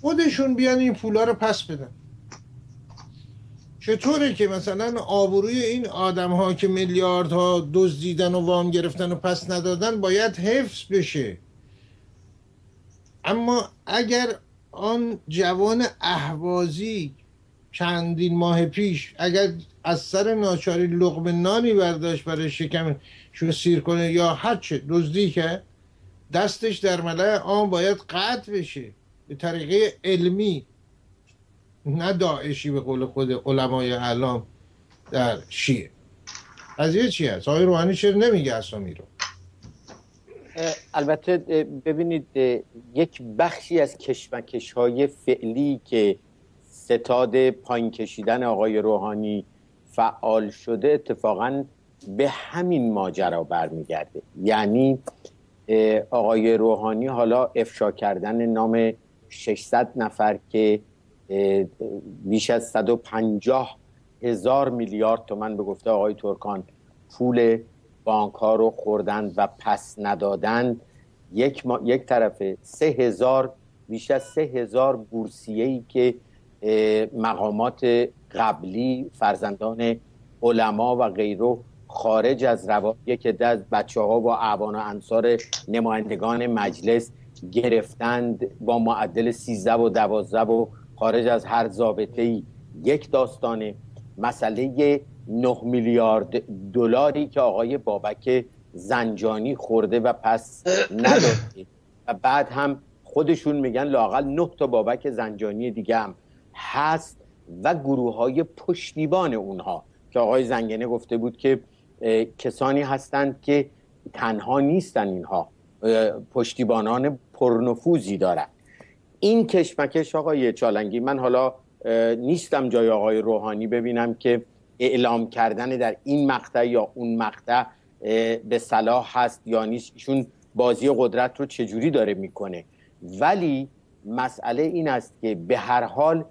[SPEAKER 1] خودشون بیان این پولا رو پس بدن. چطوره که مثلا آبروی این آدم ها که میلیارد ها دزدیدن و وام گرفتن و پس ندادن باید حفظ بشه. اما اگر آن جوان اهوازی چندین ماه پیش اگر از سر ناچاری لغم نانی برداشت برای شکم شو سیر کنه یا هرچه دزدی که دستش در ملع آن باید قطع بشه. به طریقه علمی نه داعشی به قول خود علمای علام در شیعه. قضیه چی هست؟ آقای روحانی چرا نمیگه اسامی رو؟
[SPEAKER 3] البته ببینید یک بخشی از کشمکش های فعلی که ستاد پایین کشیدن آقای روحانی فعال شده اتفاقا به همین ماجرا برمیگرده. یعنی آقای روحانی حالا افشا کردن نام 600 نفر که بیش از 150 هزار میلیارد تومن به گفته آقای ترکان پول بانک ها رو خوردن و پس ندادند یک, ما... یک طرفه سه هزار بیش از سه هزار بورسیه که مقامات قبلی فرزندان علما و غیره خارج از روایه که از بچه ها و اعوان و انصار نمایندگان مجلس گرفتند با معدل 13 و 12 و خارج از هر ضابطه ای یک داستانه مسئله 9 میلیارد دلاری که آقای بابک زنجانی خورده و پس نداده و بعد هم خودشون میگن لاقل 9 تا بابک زنجانی دیگه هم هست و گروه های پشتیبان اونها. که آقای زنگنه گفته بود که کسانی هستند که تنها نیستن اینها. پشتیبانان پرنفوذی دارند این کشمکش آقای چالنگی من حالا نیستم جای آقای روحانی ببینم که اعلام کردن در این مقطع یا اون مقطع به صلاح هست یا نیست. ایشون بازی قدرت رو چجوری داره می‌کنه؟ ولی مسئله این است که به هر حال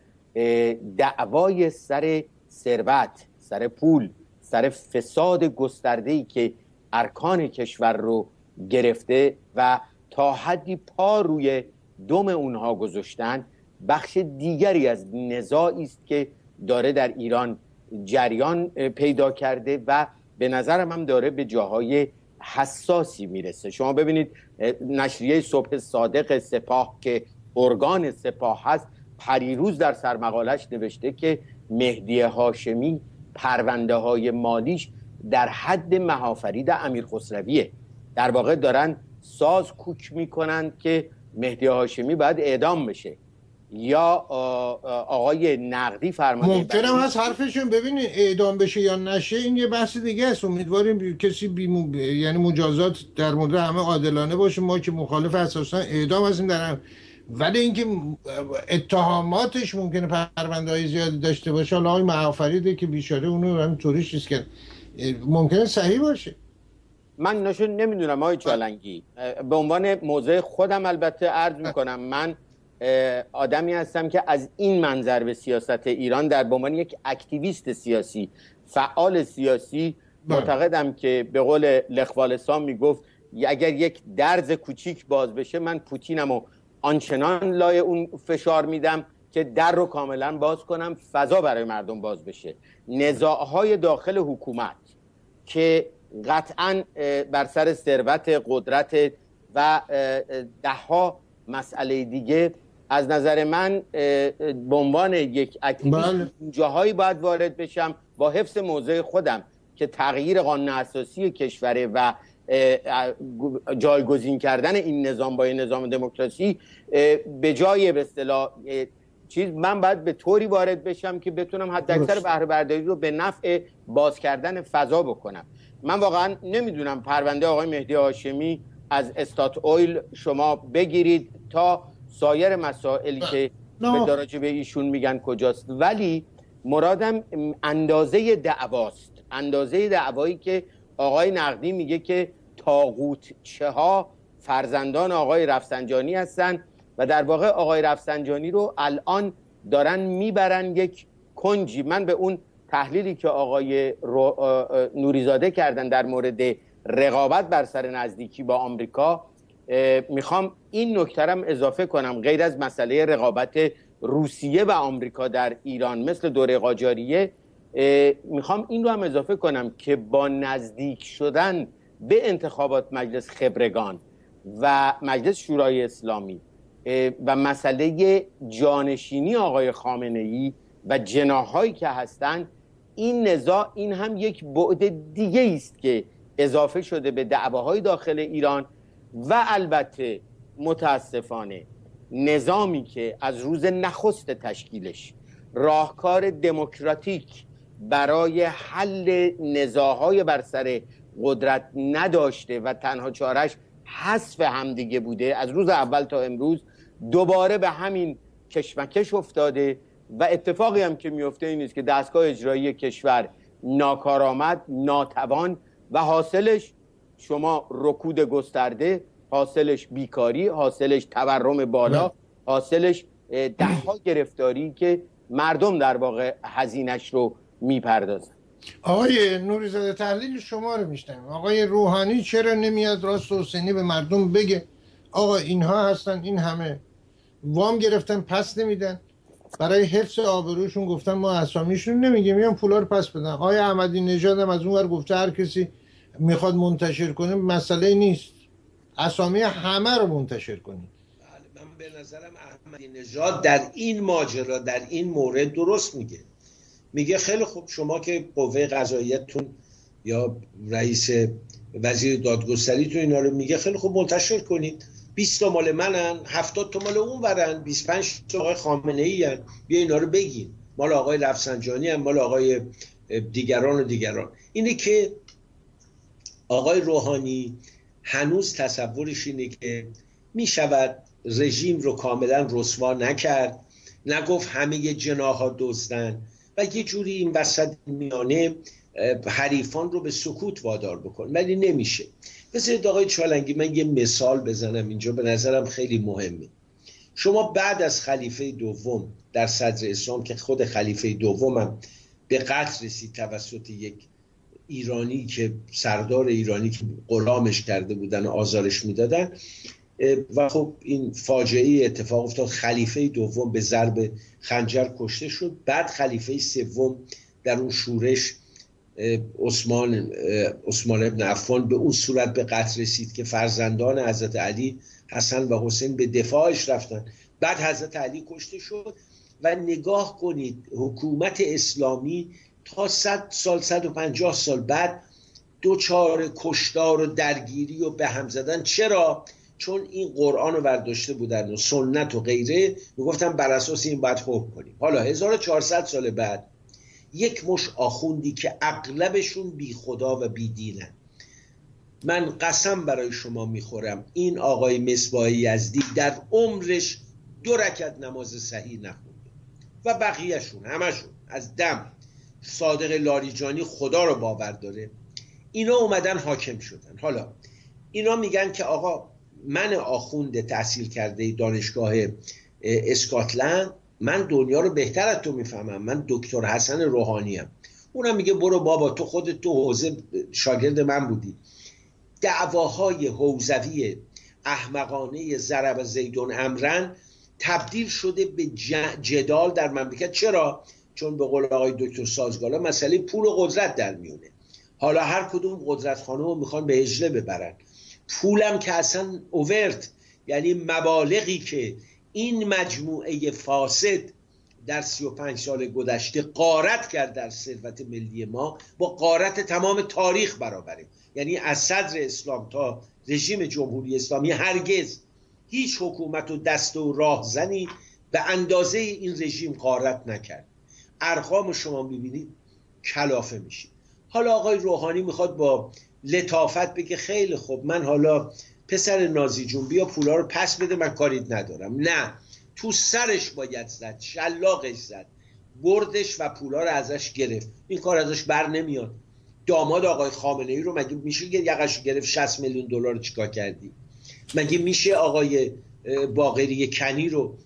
[SPEAKER 3] دعوای سر ثروت سر پول سر فساد گسترده ای که ارکان کشور رو گرفته و تا حدی پا روی دم اونها گذاشتن بخش دیگری از نزاعی است که داره در ایران جریان پیدا کرده و به نظرم هم داره به جاهای حساسی می‌رسه. شما ببینید نشریه صبح صادق سپاه که ارگان سپاه هست پریروز در سرمقالش نوشته که مهدی هاشمی پرونده های مالیش در حد محافرید امیر خسرویه. در واقع دارن ساز کوک می‌کنند که مهدی هاشمی باید اعدام بشه. یا آقای نقدی فرمانده
[SPEAKER 1] ممکن هم هست حرفشون ببینید اعدام بشه یا نشه این یه بحث دیگه است. امیدواریم کسی بی یعنی مجازات در مورد همه عادلانه باشه. ما که مخالف اساسا اعدام هستیم در ولی اینکه اتهاماتش ممکنه پرونده های زیادی داشته باشه. حالا آقای معافریده که بیشاره اونو هم طوریش چیز کرد ممکنه صحیح باشه.
[SPEAKER 3] من نشون نمی‌دونم آقای چالنگی به عنوان موضع خودم البته عرض می‌کنم من آدمی هستم که از این منظر به سیاست ایران در عنوان یک اکتیویست سیاسی فعال سیاسی بله. معتقدم که به قول لخوالسان می‌گفت اگر یک درز کوچیک باز بشه من پوتینم و آنچنان لای اون فشار میدم که در رو کاملا باز کنم فضا برای مردم باز بشه نزاعهای داخل حکومت که قطعا بر سر ثروت قدرت و دهها مسئله دیگه از نظر من به عنوان یک اکتیویست بله. جاهایی باید وارد بشم با حفظ موضع خودم که تغییر قانون اساسی کشوره و جایگزین کردن این نظام با این نظام دموکراسی به جای به اصطلاح چیز من باید به طوری وارد بشم که بتونم حد اکثر بهره برداری رو به نفع باز کردن فضا بکنم. من واقعا نمی‌دونم پرونده آقای مهدی هاشمی از استات اویل شما بگیرید تا سایر مسائلی که به دراجه به ایشون میگن کجاست. ولی مرادم اندازه دعواست. اندازه دعوایی که آقای نقدی میگه که تاغوت چه ها فرزندان آقای رفسنجانی هستن و در واقع آقای رفسنجانی رو الان دارن می‌برن یک کنجی. من به اون تحلیلی که آقای نوریزاده کردن در مورد رقابت بر سر نزدیکی با آمریکا می‌خوام این نکترم اضافه کنم غیر از مسئله رقابت روسیه و آمریکا در ایران مثل دوره قاجاریه می‌خوام این رو هم اضافه کنم که با نزدیک شدن به انتخابات مجلس خبرگان و مجلس شورای اسلامی و مسئله جانشینی آقای خامنه ای و جناهایی که هستند این نزاع این هم یک بعد دیگه است که اضافه شده به دعواهای داخل ایران و البته متاسفانه نظامی که از روز نخست تشکیلش راهکار دموکراتیک برای حل نزاهای بر سر قدرت نداشته و تنها چارش حذف همدیگه بوده. از روز اول تا امروز دوباره به همین کشمکش افتاده و اتفاقی هم که میفته این است که دستگاه اجرایی کشور ناکارآمد ناتوان و حاصلش شما رکود گسترده حاصلش بیکاری حاصلش تورم بالا حاصلش دهها گرفتاری که مردم در واقع هزینش رو می‌پردازن.
[SPEAKER 1] آقای نوریزاده تحلیل شما رو میشنم آقای روحانی چرا نمیاد راست و حسینی به مردم بگه؟ آقا اینها هستن این همه. وام گرفتن پس نمیدن. برای حفظ آبروشون گفتن ما اسامیشون نمیگیم. میان پولا رو پس بدن. آقای احمدی نژاد هم از اون ور گفته هر کسی می‌خواد منتشر کنه مسئله نیست. اسامی همه رو منتشر کنید.
[SPEAKER 2] بله من به نظرم احمدی نژاد در این ماجرا در این مورد درست میگه. میگه خیلی خوب شما که قوه قضاییتون یا رئیس وزیر دادگستری تو اینا رو میگه خیلی خوب منتشر کنید. 20 تا مال منن 70 تا مال اون برن 25 تا آقای خامنه ای هن. بیا اینا رو بگین. مال آقای رفسنجانی هم مال آقای دیگران و دیگران. اینه که آقای روحانی هنوز تصورش اینه که می شود رژیم رو کاملا رسوا نکرد. نگفت همه جناها دزدن. و یه جوری این وسط میانه حریفان رو به سکوت وادار بکن. ولی نمیشه. بذارید آقای چالنگی من یه مثال بزنم اینجا به نظرم خیلی مهمه. شما بعد از خلیفه دوم در صدر اسلام که خود خلیفه دومم به قتل رسید توسط یک ایرانی که سردار ایرانی که غلامش کرده بودن و آزارش می‌دادن و خب این فاجعه اتفاق افتاد. خلیفه دوم به ضرب خنجر کشته شد. بعد خلیفه سوم در اون شورش عثمان عثمان ابن عفان به اون صورت به قتل رسید که فرزندان حضرت علی حسن و حسین به دفاعش رفتن. بعد حضرت علی کشته شد و نگاه کنید حکومت اسلامی تا 100 سال 150 سال بعد دو چهار کشتار و درگیری و به هم زدن. چرا؟ چون این قرآن رو برداشته بودن و سنت و غیره می‌گفتن بر اساس این باید حکم کنیم. حالا 1400 سال بعد یک مش آخوندی که اغلبشون بی خدا و بی دینن. من قسم برای شما می‌خورم این آقای مصباح یزدی در عمرش دو رکت نماز صحیح نخونده و بقیهشون همشون از دم صادق لاریجانی خدا رو باور داره. اینا اومدن حاکم شدن. حالا اینا میگن که آقا من آخوند تحصیل کرده دانشگاه اسکاتلند من دنیا رو بهتر از تو می‌فهمم. من دکتر حسن روحانی هم. اونم میگه برو بابا تو خودت تو حوزه شاگرد من بودی. دعواهای حوزوی احمقانه زرب زیدون امرن تبدیل شده به جدال در مملکت. چرا؟ چون به قول آقای دکتر سازگالا مسئله پول و قدرت در میونه. حالا هر کدوم قدرت خانه رو می‌خوان به هجله ببرن. پولم که اصلا اوورت یعنی مبالغی که این مجموعه فاسد در 35 سال گذشته قارت کرد در ثروت ملی ما با قارت تمام تاریخ برابره. یعنی از صدر اسلام تا رژیم جمهوری اسلامی هرگز هیچ حکومت و دست و راهزنی به اندازه این رژیم قارت نکرد. ارقام شما می‌بینید کلافه میشید. حالا آقای روحانی می‌خواد با لطافت بگه خیلی خوب من حالا پسر نازی جون بیا پولا رو پس بده من کاریت ندارم. نه تو سرش باید زد شلاقش زد بردش و پولا رو ازش گرفت. این کار ازش بر نمیاد. داماد آقای خامنه ای رو مگه میشه یقش گرفت 60 میلیون دلار چیکار کردی؟ مگه میشه آقای باقری کنی رو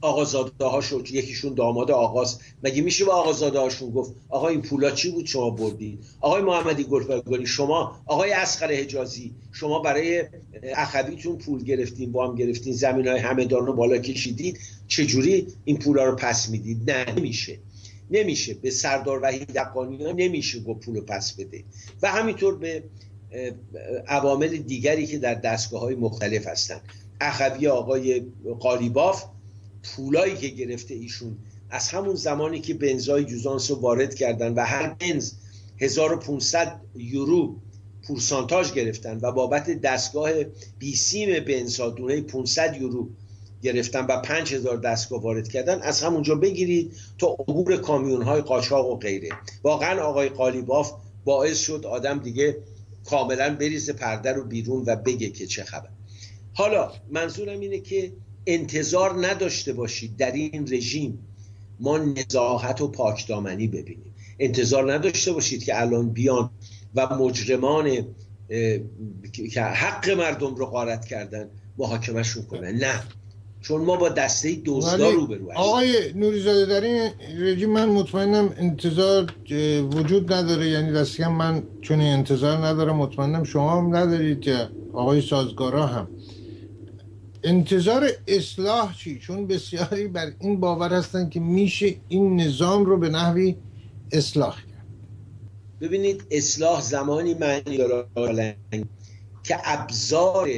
[SPEAKER 2] آقازاده هاشو یکیشون داماد آقاز مگه میشه به آقازاده هاشون گفت آقا این پولا چی بود شما بردید آقای محمدی گلپایگانی شما آقای اسقر حجازی شما برای اخویتون پول گرفتین با هم گرفتین زمین های همدان رو بالا کشیدید چجوری این پولا رو پس می‌دید؟ نه نمیشه. نمیشه. به سردار وحید ها نمیشه با پول پس بده. و همینطور به عوامل دیگری که در دستگاه های مختلف هستند اخوی آقای قالیباف پولایی که گرفته ایشون از همون زمانی که بنزای جوزانس رو وارد کردن و هر بنز 1500 یورو پورسانتاژ گرفتن و بابت دستگاه بیسیم بنزها دونه 500 یورو گرفتن و 5000 دستگاه وارد کردن از همونجا بگیرید تا عبور کامیون های قاچاق و غیره. واقعا آقای قالیباف باعث شد آدم دیگه کاملا بریزه پرده رو بیرون و بگه که چه خبر. حالا منظورم اینه که انتظار نداشته باشید در این رژیم ما نزاهت و پاکدامنی ببینیم. انتظار نداشته باشید که الان بیان و مجرمان که حق مردم رو غارت کردن محاکمهشون کنن. نه. چون ما با دسته دوزدا رو برو
[SPEAKER 1] آقای نوریزاده در این رژیم من مطمئنم انتظار وجود نداره. یعنی دستی من چون انتظار ندارم مطمئنم شما هم ندارید که آقای سازگارا هم. انتظار اصلاح چی؟ چون بسیاری بر این باور هستن که میشه این نظام رو به نحوی اصلاح کرد.
[SPEAKER 2] ببینید اصلاح زمانی معنی داره که ابزار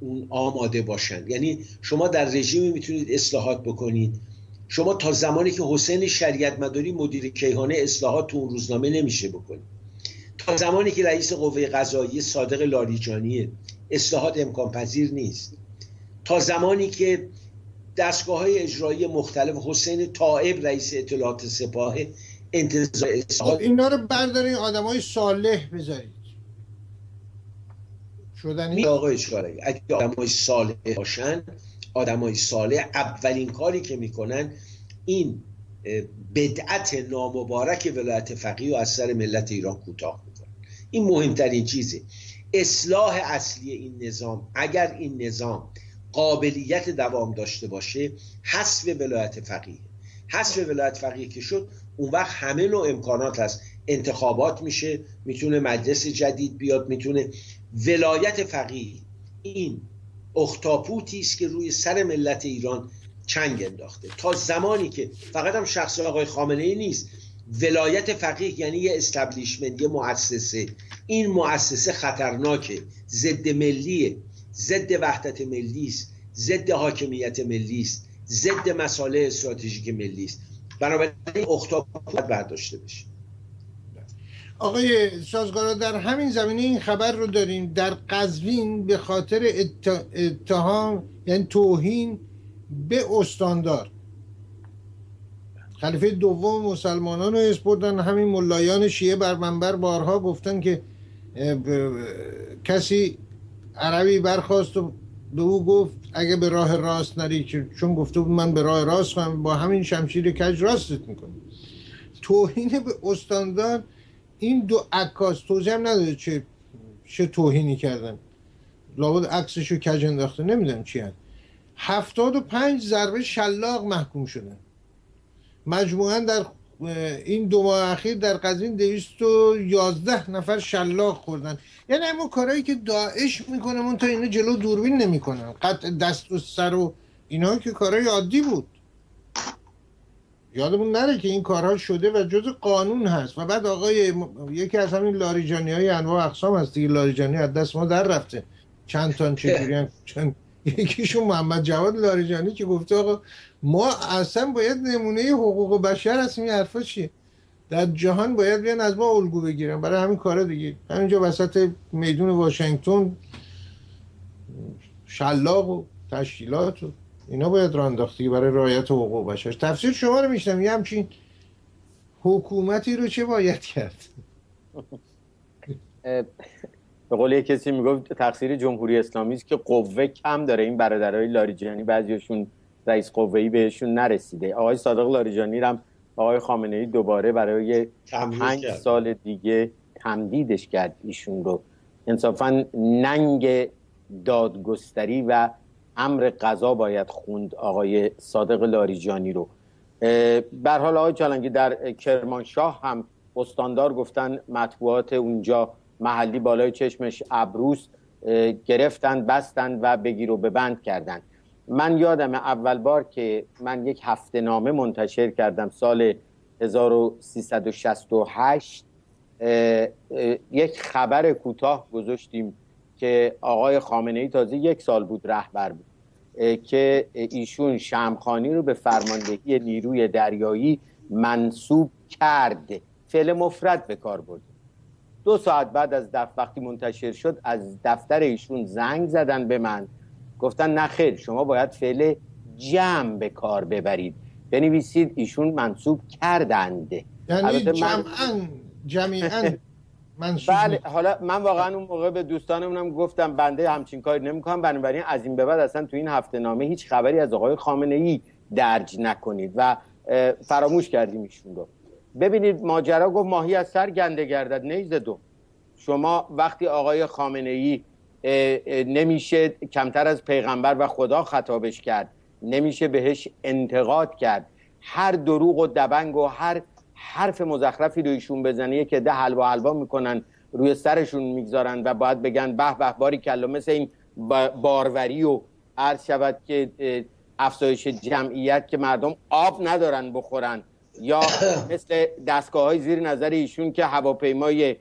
[SPEAKER 2] اون آماده باشند یعنی شما در رژیمی می‌تونید اصلاحات بکنید. شما تا زمانی که حسین شریعت مداری مدیر کیهانه اصلاحات تو اون روزنامه نمیشه بکنید. تا زمانی که رئیس قوه قضایی صادق لاریجانیه اصلاحات امکان پذیر نیست. تا زمانی که دستگاه های اجرایی مختلف حسین طائب رئیس اطلاعات سپاه انتظار
[SPEAKER 1] خب اینا رو بردارین آدم های صالح بذارید.
[SPEAKER 2] شدنی آقای چکاره اگه آدم های صالح باشن آدم های صالح اولین کاری که می‌کنن این بدعت نامبارک ولایت فقیه و از سر ملت ایران کوتاه می‌کنن. این مهمترین چیزه. اصلاح اصلی این نظام اگر این نظام قابلیت دوام داشته باشه حذف ولایت فقیه. حذف ولایت فقیه که شد اون وقت همه نوع امکانات هست. انتخابات میشه می‌تونه مجلس جدید بیاد می‌تونه ولایت فقیه. این اختاپوتی است که روی سر ملت ایران چنگ انداخته. تا زمانی که فقط هم شخص آقای خامنه ای نیست. ولایت فقیه یعنی یه استبلیشمنت یه مؤسسه. این مؤسسه خطرناکه ضد ملیه. ضد وحدت ملی است ضد حاکمیت ملی است ضد مسائل استراتژیک ملی است. بنابراین اختاپوت برداشته بشه.
[SPEAKER 1] آقای سازگارا در همین زمینه این خبر رو داریم در قزوین به خاطر اتهام یعنی توهین به استاندار. خلیفه دوم مسلمانان رو اسپردن همین ملایان شیعه بر منبر بارها گفتن که کسی عربی برخواست و به او گفت اگه به راه راست نری چون گفته بود من به راه راست خواهم با همین شمشیر کج راستت می‌کنم. توهین به استاندار این دو عکاس توضیح هم نداره چه چه توهینی کردن. لابد عکسشو کج انداخته نمی‌دونم چی هست. هفتاد و پنج ضربه شلاق محکوم شدن مجموعا در این دو ماه اخیر در قزوین دویست و یازده نفر شلاق خوردن. یعنی اما کارهایی که داعش می‌کنه من تا اینو جلو دوربین نمی‌کنن قطع دست و سر و اینا که کارهای عادی بود. یادمون نره که این کارها شده و جز قانون هست. و بعد آقای یکی از همین لاریجانی های انواع اقسام هست دیگه. لاریجانی از دست ما در رفته. چند تان چجوری چند یکیشون محمد جواد لاریجانی که گفته آقا ما اصلا باید نمونه حقوق بشر هستیم این حرفا چیه در جهان باید بیان از ما الگو بگیرن. برای همین کارا دیگه. همینجا وسط میدون واشنگتن شلاق و تشکیلات و اینا باید رانداختی برای رعایت حقوق بشر. تفسیر شما رو میشنم یه همچین حکومتی رو چه باید کرد؟
[SPEAKER 3] به قول کسی می‌گفت تقصیر جمهوری اسلامی است که قوه کم داره. این برادرای لاریجانی بعضیشون رئیس قوه‌ای بهشون نرسیده. آقای صادق لاریجانی هم آقای خامنه ای دوباره برای پنج سال دیگه تمدیدش کرد ایشون رو. انصافا ننگ دادگستری و امر قضا باید خوند آقای صادق لاریجانی رو. بر حال آقای چالنگی در کرمانشاه هم استاندار گفتن مطبوعات اونجا محلی بالای چشمش ابروس گرفتن بستن و بگیر و ببند کردن. من یادم اول بار که من یک هفته نامه منتشر کردم سال 1368 یک خبر کوتاه گذاشتیم که آقای خامنه ای تازه یک سال بود رهبر بود که ایشون شمخانی رو به فرماندهی نیروی دریایی منصوب کرد. فعل مفرد به کار برد. دو ساعت بعد از دف وقتی منتشر شد از دفتر ایشون زنگ زدن به من گفتن نه خیر شما باید فعل جمع به کار ببرید. بنویسید ایشون منصوب کردند
[SPEAKER 1] یعنی جمعا جمعا
[SPEAKER 3] بله حالا من واقعا اون موقع به دوستانمونم گفتم بنده همچین کاری نمی‌کنم بنابراین از این به بعد اصلا تو این هفته نامه هیچ خبری از آقای خامنه ای درج نکنید. و فراموش کردیم ایشون رو. ببینید ماجرا گفت ماهی از سر گنده گردد نیز دو. شما وقتی آقای خامنه ای نمیشه کمتر از پیغمبر و خدا خطابش کرد. نمیشه بهش انتقاد کرد. هر دروغ و دبنگ و هر حرف مزخرفی رو ایشون بزنه که ده حلوا حلوا می‌کنن روی سرشون می‌گذارن و باید بگن به به باری کلا مثل این باروری و عرض شود که افزایش جمعیت که مردم آب ندارن بخورن. یا مثل دستگاه های زیر نظر ایشون که هواپیمای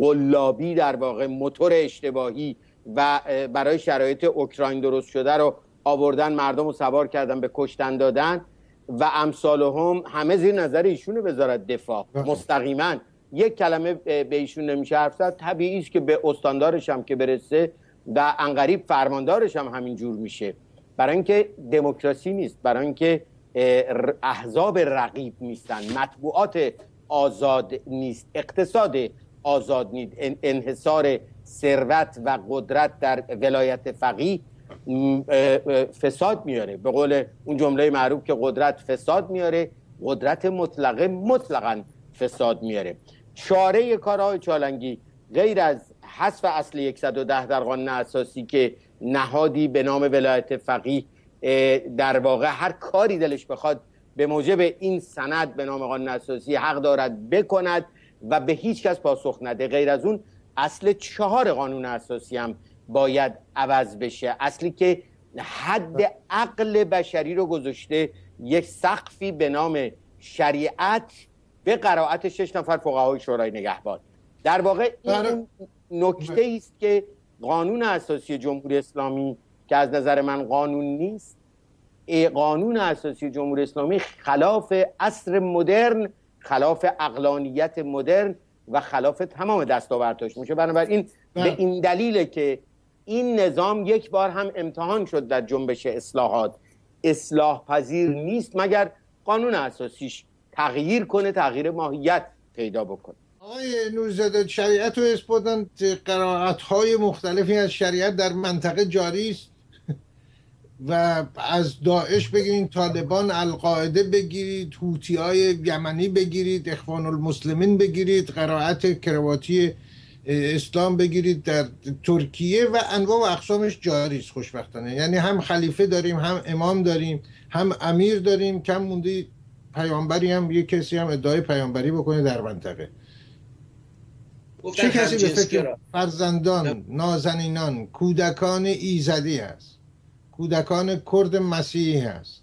[SPEAKER 3] قلابی در واقع موتور اشتباهی و برای شرایط اوکراین درست شده رو آوردن مردم رو سوار کردن به کشتن دادن و امثال هم همه زیر نظر ایشون وزارت دفاع. مستقیما. یک کلمه به ایشون نمیشه حرف زد. طبیعی است که به استاندارش هم که برسه و انقریب فرماندارش هم همین جور میشه. برای اینکه دموکراسی نیست برای اینکه احزاب رقیب نیستن. مطبوعات آزاد نیست. اقتصاد آزاد نیست. انحصار ثروت و قدرت در ولایت فقیه فساد میاره. به قول اون جمله معروف که قدرت فساد میاره قدرت مطلقه مطلقا فساد میاره. چاره کارهای چالنگی غیر از حذف اصل 110 در قانون اساسی که نهادی به نام ولایت فقیه در واقع هر کاری دلش بخواد به موجب این سند به نام قانون اساسی حق دارد بکند و به هیچ کس پاسخ نده. غیر از اون اصل چهار قانون اساسی هم باید عوض بشه. اصلی که حد عقل بشری رو گذاشته یک سقفی به نام شریعت به قرائت شش نفر فقهای شورای نگهبان. در واقع این نکته است که قانون اساسی جمهوری اسلامی که از نظر من قانون نیست قانون اساسی جمهوری اسلامی خلاف عصر مدرن خلاف اقلانیت مدرن و خلاف تمام دستاوردهاش. میشه بنابراین به بله. این دلیله که این نظام یک بار هم امتحان شد در جنبش اصلاحات. اصلاح پذیر نیست مگر قانون اساسیش تغییر کنه تغییر ماهیت پیدا بکنه.
[SPEAKER 1] آقای نورزاده شریعت و اسپودن قرائت های مختلفی از شریعت در منطقه جاری است. و از داعش بگیرید طالبان القاعده بگیرید حوتی های یمنی بگیرید اخوان المسلمین بگیرید قرائت کرواتی اسلام بگیرید در ترکیه و انواع و اقسامش جاری است خوشبختانه. یعنی هم خلیفه داریم هم امام داریم هم امیر داریم. کم مونده پیامبری هم یه کسی هم ادعای پیامبری بکنه در منطقه. چه کسی به فکر فرزندان نازنینان کودکان ایزدی هست؟ کودکان کرد مسیحی هست.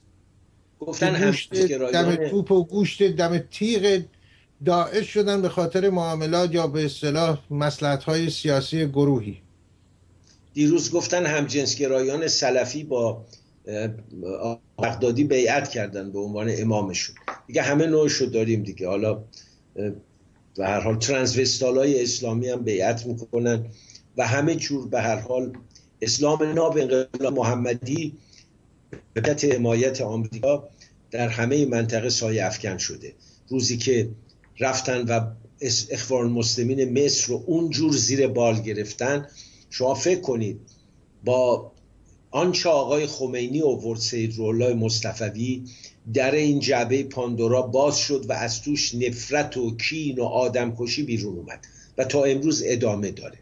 [SPEAKER 2] گفتن گوشت
[SPEAKER 1] دم توپ و گوشت دم تیغ داعش شدن به خاطر معاملات یا به اصطلاح مسلحت های سیاسی گروهی.
[SPEAKER 2] دیروز گفتن همجنسگرایان سلفی با بغدادی بیعت کردن به عنوان امامشون. دیگه همه نوعشو داریم دیگه. حالا به هر حال ترانسوستال های اسلامی هم بیعت می‌کنن و همه جور به هر حال اسلام ناب انقلاب محمدی به حمایت آمریکا در همه منطقه سایه افکن شده. روزی که رفتن و اخوان مسلمین مصر رو اونجور زیر بال گرفتن شما فکر کنید با آنچه آقای خمینی و سید رولای مصطفوی در این جعبه پاندورا باز شد و از توش نفرت و کین و آدمکشی بیرون اومد و تا امروز ادامه داره.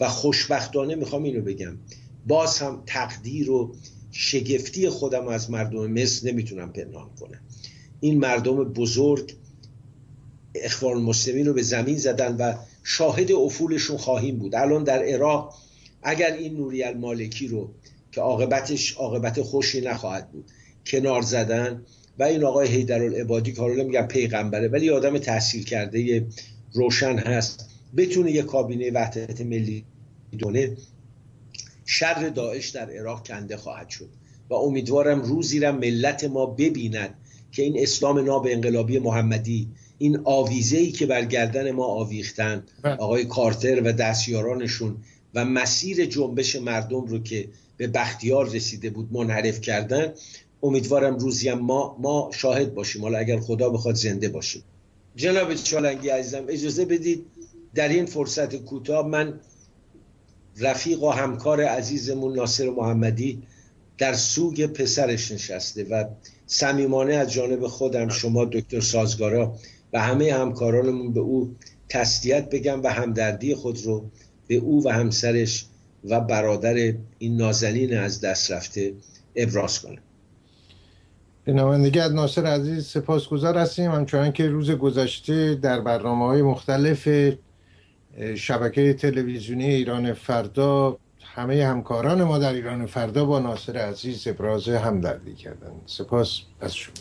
[SPEAKER 2] و خوشبختانه می‌خوام اینو بگم. باز هم تقدیر و شگفتی خودم از مردم مصر نمی‌تونم پنهان کنم. این مردم بزرگ اخوان مسلمین رو به زمین زدن و شاهد افولشون خواهیم بود. الان در عراق اگر این نوری المالکی رو که عاقبتش عاقبت خوشی نخواهد بود کنار زدن و این آقای حیدرالعبادی که حالا نمیگم پیغمبره ولی آدم تحصیل کرده روشن هست. بتونه یه کابینه وحدت ملی دونه شر داعش در عراق کنده خواهد شد. و امیدوارم روزی را ملت ما ببیند که این اسلام ناب انقلابی محمدی این آویزه ای که بر گردن ما آویختن بله. آقای کارتر و دستیارانشون و مسیر جنبش مردم رو که به بختیار رسیده بود منحرف کردن امیدوارم روزی هم ما ما شاهد باشیم. حالا اگر خدا بخواد زنده باشیم. جناب چالنگی عزیزم اجازه بدید در این فرصت کوتاه من رفیق و همکار عزیزمون ناصر محمدی در سوگ پسرش نشسته و صمیمانه از جانب خودم شما دکتر سازگارا و همه همکارانمون به او تسلیت بگم و همدردی خود رو به او و همسرش و برادر این نازنین از دست رفته ابراز کنم.
[SPEAKER 1] به نمایندگی از ناصر عزیز سپاسگزار هستیم. همچنان که روز گذشته در برنامه های مختلف شبکه تلویزیونی ایران فردا همه همکاران ما در ایران فردا با ناصر عزیز ابراز همدردی کردند سپاس از شما.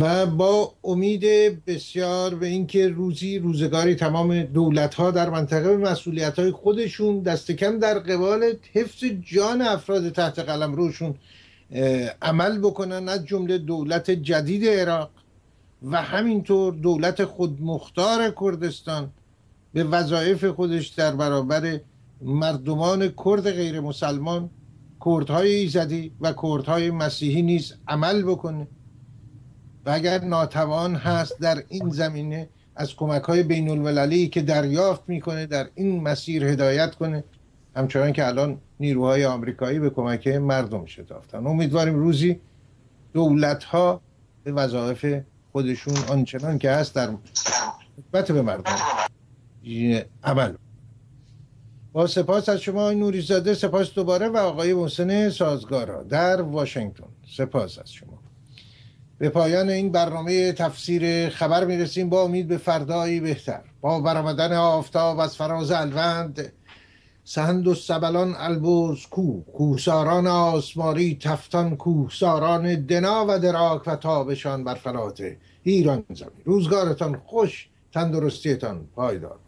[SPEAKER 1] و با امید بسیار به اینکه روزی روزگاری تمام دولت ها در منطقه به مسئولیت های خودشون دست کم در قبال حفظ جان افراد تحت قلم روشون عمل بکنن از جمله دولت جدید عراق و همینطور دولت خودمختار کردستان. به وظایف خودش در برابر مردمان کرد غیر مسلمان کردهای ایزدی و کردهای مسیحی نیز عمل بکنه. و اگر ناتوان هست در این زمینه از کمک های بین المللی که دریافت می‌کنه در این مسیر هدایت کنه همچنان که الان نیروهای آمریکایی به کمک مردم شتافتن. امیدواریم روزی دولت ها به وظایف خودشون آنچنان که هست در خدمت به مردم. عمل. با سپاس از شما نوری زاده سپاس دوباره و آقای محسن سازگارا. در واشنگتن. سپاس از شما. به پایان این برنامه تفسیر خبر می‌رسیم. با امید به فردایی بهتر. با برآمدن آفتاب از فراز الوند سهند و سبلان البرز کو. کوهساران آسماری تفتان کوهساران دنا و دراک و تابشان بر فلات ایران زمین. روزگارتان خوش تندرستیتان پایدار.